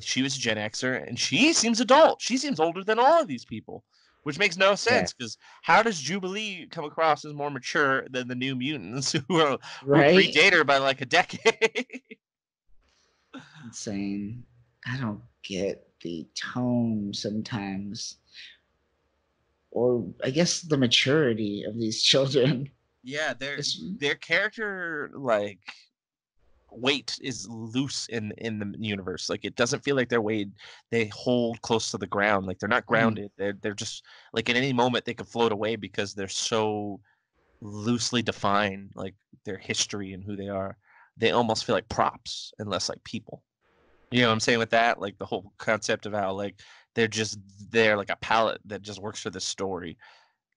She was a gen xer and she seems adult. She seems older than all of these people which makes no sense because how does jubilee come across as more mature than the new mutants who are who predate her by like a decade? Insane. I don't get the tone sometimes. Or I guess the maturity of these children. yeah their their character like weight is loose in in the universe. Like it doesn't feel like they're weighed they hold close to the ground. Like they're not mm-hmm. grounded. They're they're just like at any moment they could float away because they're so loosely defined like their history and who they are. They almost feel like props and less like people. You know what i'm saying with that? Like the whole concept of how like they're just there like a palette that just works for the story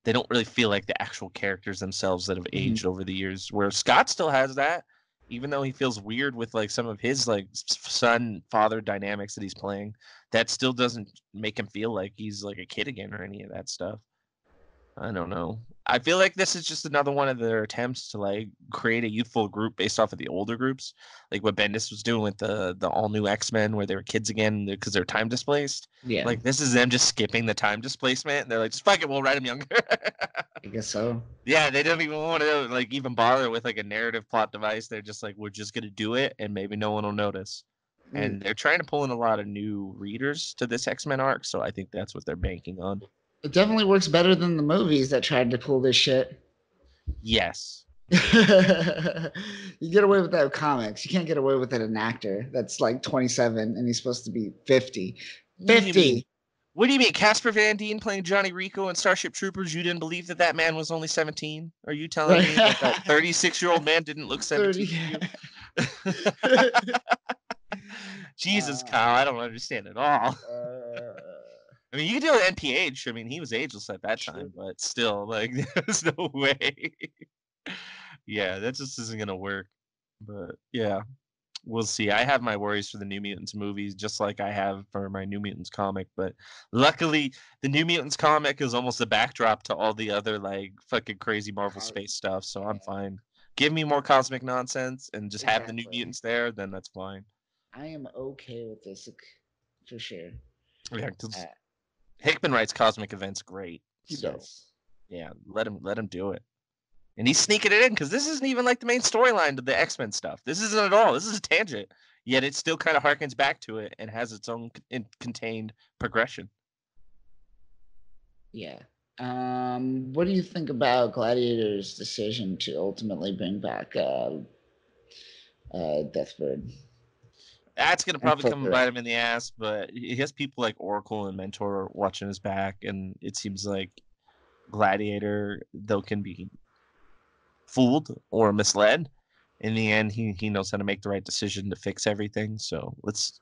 they don't really feel like the actual characters themselves that have Mhm. aged over the years where scott still has that even though he feels weird with like some of his like son father dynamics that he's playing that still doesn't make him feel like he's like a kid again or any of that stuff i don't know i feel like this is just another one of their attempts to like create a youthful group based off of the older groups like what bendis was doing with the the all new x-men where they were kids again because they're time displaced Yeah. like this is them just skipping the time displacement and they're like just fuck it we'll write them younger I guess so. Yeah, they don't even want to like even bother with like a narrative plot device. They're just like, we're just gonna do it, and maybe no one will notice. Mm. And they're trying to pull in a lot of new readers to this X Men arc, so I think that's what they're banking on. It definitely works better than the movies that tried to pull this shit. Yes, you get away with that with comics. You can't get away with it an actor that's like 27 and he's supposed to be 50. What do you mean? 50. What do you mean, Casper Van Dien playing Johnny Rico in Starship Troopers? You didn't believe that that man was only seventeen? Are you telling me that that thirty-six-year-old man didn't look 30. seventeen? Jesus, Uh, Kyle, I don't understand at all. Uh, I mean, you can do it NPH. I mean, he was ageless at that True. time, but still, like, there's no way. yeah, that just isn't gonna work. But yeah, we'll see. I have my worries for the New Mutants movies, just like I have for my New Mutants comic. But luckily, the New Mutants comic is almost a backdrop to all the other like fucking crazy Marvel space stuff. So I'm fine. Give me more cosmic nonsense and just exactly. have the New Mutants there, then that's fine. I am okay with this for sure. Yeah, uh, Hickman writes cosmic events great. He so, does. Yeah, let him let him do it and he's sneaking it in because this isn't even like the main storyline to the X Men stuff. This isn't at all. This is a tangent. Yet it still kind of harkens back to it and has its own contained progression. Yeah. Um, what do you think about Gladiator's decision to ultimately bring back uh, uh, Deathbird? That's gonna probably come and bite him in the ass, but he has people like Oracle and Mentor watching his back, and it seems like Gladiator though can be fooled or misled. In the end, he he knows how to make the right decision to fix everything. So let's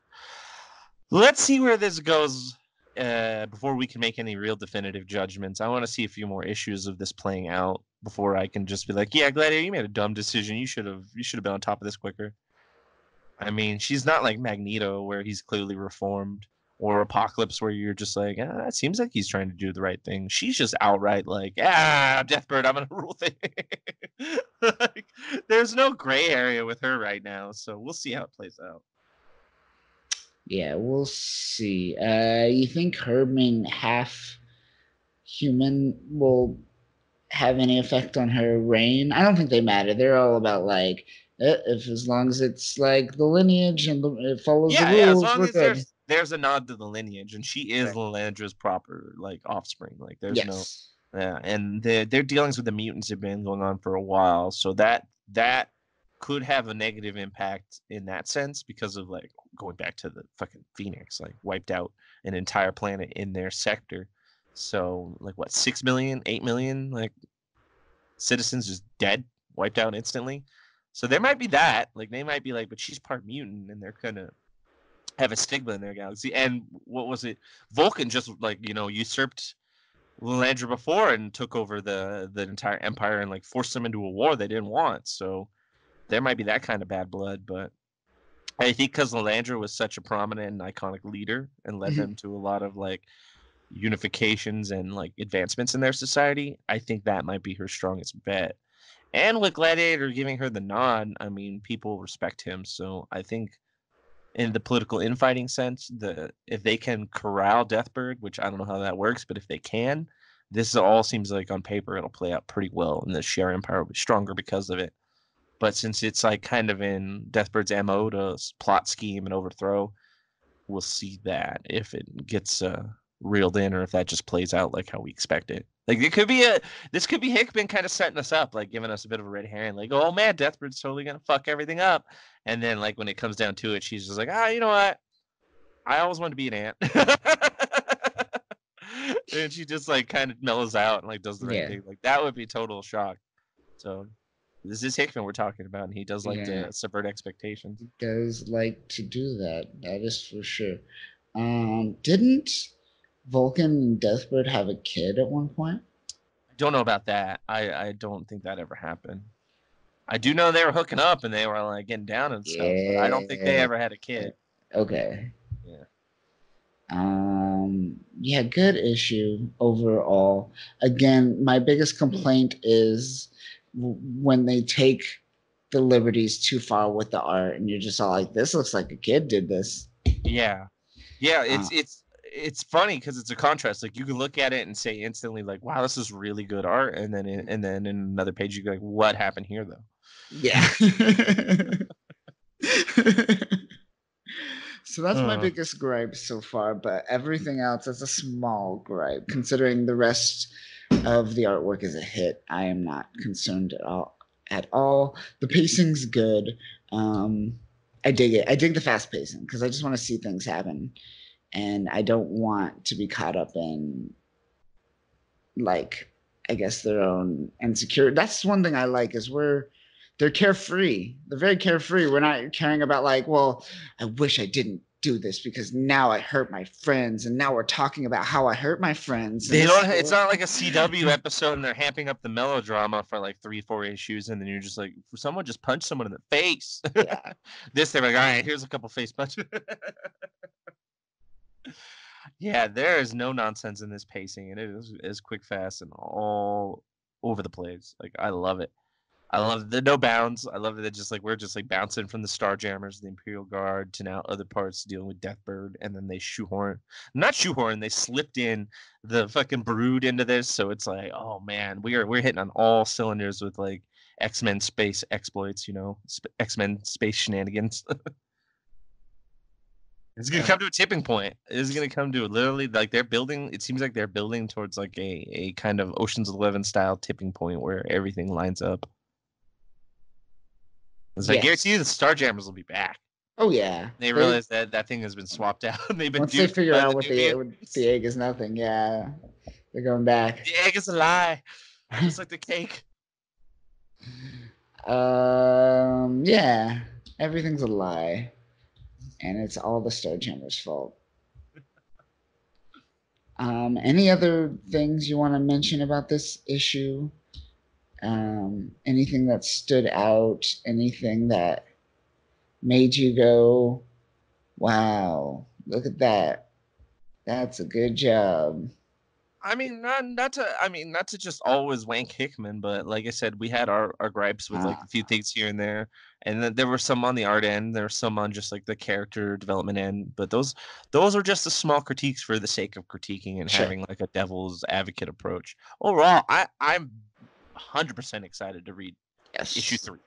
let's see where this goes uh, before we can make any real definitive judgments. I want to see a few more issues of this playing out before I can just be like, yeah, Gladiator, you made a dumb decision. You should have you should have been on top of this quicker. I mean, she's not like Magneto where he's clearly reformed or Apocalypse where you're just like, ah, it seems like he's trying to do the right thing. She's just outright like, ah, Deathbird, I'm gonna rule things. like, there's no gray area with her right now, so we'll see how it plays out. Yeah, we'll see. Uh, you think her being half human will have any effect on her reign? I don't think they matter. They're all about like if as long as it's like the lineage and the, it follows yeah, the rules, yeah, we're good there's a nod to the lineage, and she is right. Lilandra's proper like offspring. Like there's yes. no yeah, and the, their dealings with the mutants have been going on for a while, so that that could have a negative impact in that sense because of like going back to the fucking Phoenix, like wiped out an entire planet in their sector. So like what six million, eight million like citizens just dead, wiped out instantly. So there might be that. Like they might be like, but she's part mutant, and they're kind of have a stigma in their galaxy. And what was it? Vulcan just like you know usurped Lilandra before and took over the the entire empire and like forced them into a war they didn't want. So there might be that kind of bad blood, but I think because Lilandra was such a prominent and iconic leader and led mm-hmm. them to a lot of like unifications and like advancements in their society, I think that might be her strongest bet. And with Gladiator giving her the nod, I mean, people respect him. So I think in the political infighting sense, the if they can corral Deathbird, which I don't know how that works, but if they can, this all seems like on paper it'll play out pretty well, and the Shi'ar Empire will be stronger because of it. But since it's like kind of in Deathbird's mo to plot scheme and overthrow, we'll see that if it gets uh, reeled in or if that just plays out like how we expect it. Like it could be a this could be Hickman kind of setting us up, like giving us a bit of a red herring, like, oh man, Deathbird's totally gonna fuck everything up. And then like when it comes down to it, she's just like, ah, you know what? I always wanted to be an ant. and she just like kind of mellows out and like does the right yeah. thing. Like that would be total shock. So this is Hickman we're talking about, and he does like yeah. to subvert expectations. He does like to do that. That is for sure. Um, didn't Vulcan and Deathbird have a kid at one point? I don't know about that. I, I don't think that ever happened. I do know they were hooking up and they were like getting down and stuff, yeah. but I don't think they ever had a kid. Okay. Yeah. Um yeah, good issue overall. Again, my biggest complaint is w- when they take the liberties too far with the art and you're just all like this looks like a kid did this. Yeah. Yeah, it's uh, it's it's funny because it's a contrast. Like you can look at it and say instantly, like, "Wow, this is really good art," and then in, and then in another page you go, like, "What happened here, though?" Yeah. so that's uh. my biggest gripe so far, but everything else is a small gripe. Considering the rest of the artwork is a hit, I am not concerned at all. At all, the pacing's good. Um, I dig it. I dig the fast pacing because I just want to see things happen and I don't want to be caught up in like I guess their own insecurity. That's one thing I like is we're they're carefree. They're very carefree. We're not caring about like, well, I wish I didn't do this because now I hurt my friends, and now we're talking about how I hurt my friends. They don't. It's not like a CW episode, and they're hamping up the melodrama for like three, four issues, and then you're just like, someone just punched someone in the face. Yeah. this they're like, all right, here's a couple face punches. yeah, there is no nonsense in this pacing, and it is is quick, fast, and all over the place. Like I love it. I love the no bounds. I love that just like we're just like bouncing from the Starjammers, the Imperial Guard, to now other parts dealing with Deathbird, and then they shoehorn, not shoehorn, they slipped in the fucking Brood into this, so it's like, oh man, we are we're hitting on all cylinders with like X Men space exploits, you know, X Men space shenanigans. it's gonna come to a tipping point. It's gonna come to literally like they're building. It seems like they're building towards like a a kind of Ocean's Eleven style tipping point where everything lines up. It's like Yes. guarantee you the Starjammers will be back. Oh yeah. They realize that that thing has been swapped out. They've been once they figure out the what the, what the egg is nothing, yeah, they're going back. The egg is a lie. It's like the cake. Um, yeah, everything's a lie, and it's all the Starjammer's fault. Um, any other things you want to mention about this issue? Um, anything that stood out? Anything that made you go, "Wow, look at that! That's a good job." I mean, not not to I mean not to just always wank Hickman, but like I said, we had our, our gripes with like ah. a few things here and there, and then there were some on the art end, there were some on just like the character development end, but those those are just the small critiques for the sake of critiquing and Sure. having like a devil's advocate approach. Overall, I I'm 100% excited to read Yes. issue three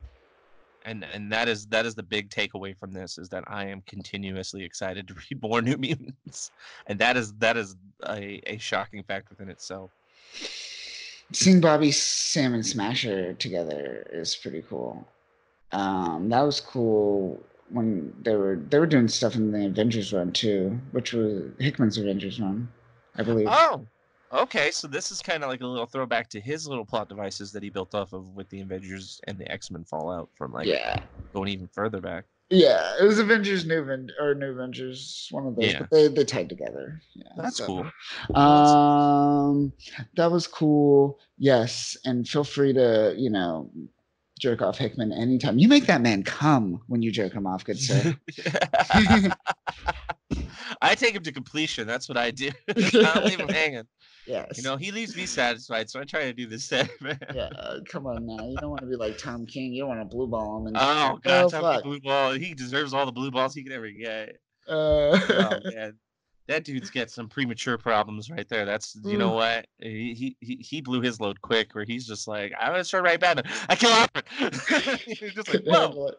and and that is that is the big takeaway from this is that i am continuously excited to read more new mutants and that is that is a, a shocking fact within itself seeing Bobby Sam and Smasher together is pretty cool. Um, that was cool when they were they were doing stuff in the Avengers run too, which was Hickman's Avengers run, I believe. oh okay so this is kind of like a little throwback to his little plot devices that he built off of with the avengers and the x-men fallout from like yeah, going even further back yeah, it was Avengers New Aven- or New Avengers, one of those, Yeah. but they they tied together. Yeah, that's so- cool Um, that was cool. Yes, and feel free to you know jerk off Hickman anytime. You make that man come when you jerk him off, good sir. i take him to completion that's what i do i don't leave him hanging yes. you know he leaves me satisfied so i try to do the same yeah, uh, come on now. You don't want to be like Tom King. You don't want to blue ball him. And Oh oh, god, Tom fuck. blue ball. He deserves all the blue balls he could ever get. Uh, Oh man, that dude's got some premature problems right there. That's you know what he he he, blew his load quick. Where he's just like, I'm gonna start right back. I kill Alfred. You're just like, whoa,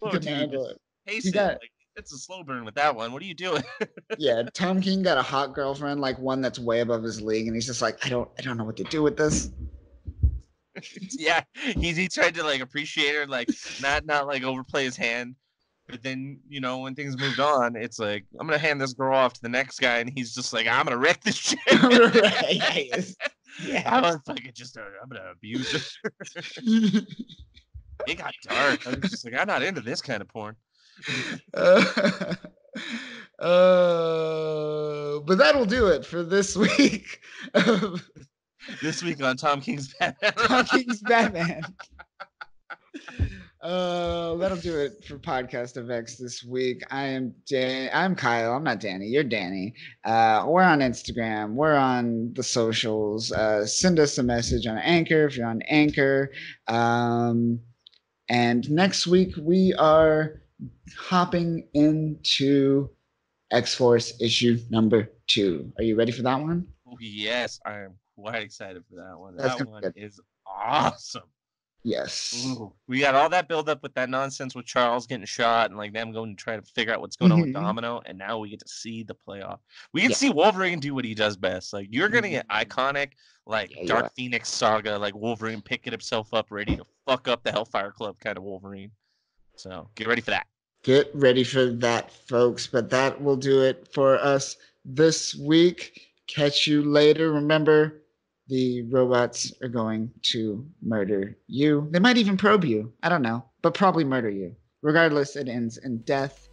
whoa, dude, just it. pace He it. got- Like, it's a slow burn with that one. What are you doing? Yeah, Tom King got a hot girlfriend, like one that's way above his league, and he's just like, I don't, I don't know what to do with this. yeah, he's he tried to like appreciate her, like not not like overplay his hand. But then you know when things moved on, it's like I'm gonna hand this girl off to the next guy, and he's just like I'm gonna wreck this shit. I'm Yeah. gonna fucking just uh, I'm gonna abuse her. It got dark. I was just like I'm not into this kind of porn. Uh, uh, but that'll do it for this week This week on Tom King's Batman. Tom King's Batman. Uh, that'll do it for podcast of X this week. I am Dan. I'm Kyle. I'm not Danny. You're Danny. Uh, we're on Instagram. We're on the socials. Uh, send us a message on Anchor if you're on Anchor. Um, and next week we are hopping into X Force issue number two. Are you ready for that one? Oh, yes, I am quite excited for that one. That's that one is awesome. Yes. Ooh, we got all that build up with that nonsense with Charles getting shot and like them going to try to figure out what's going on with Mhm. Domino, and now we get to see the playoff. We can Yeah. see Wolverine do what he does best. Like you're gonna get Mhm. iconic, like Yeah, Dark are. Phoenix saga, like Wolverine picking himself up, ready to fuck up the Hellfire Club kind of Wolverine. So get ready for that. Get ready for that, folks. But that will do it for us this week. Catch you later. Remember, the robots are going to murder you. They might even probe you. I don't know, but probably murder you. Regardless, it ends in death.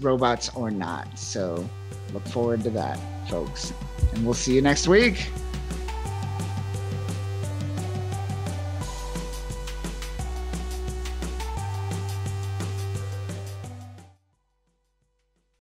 robots or not. So look forward to that, folks. And we'll see you next week.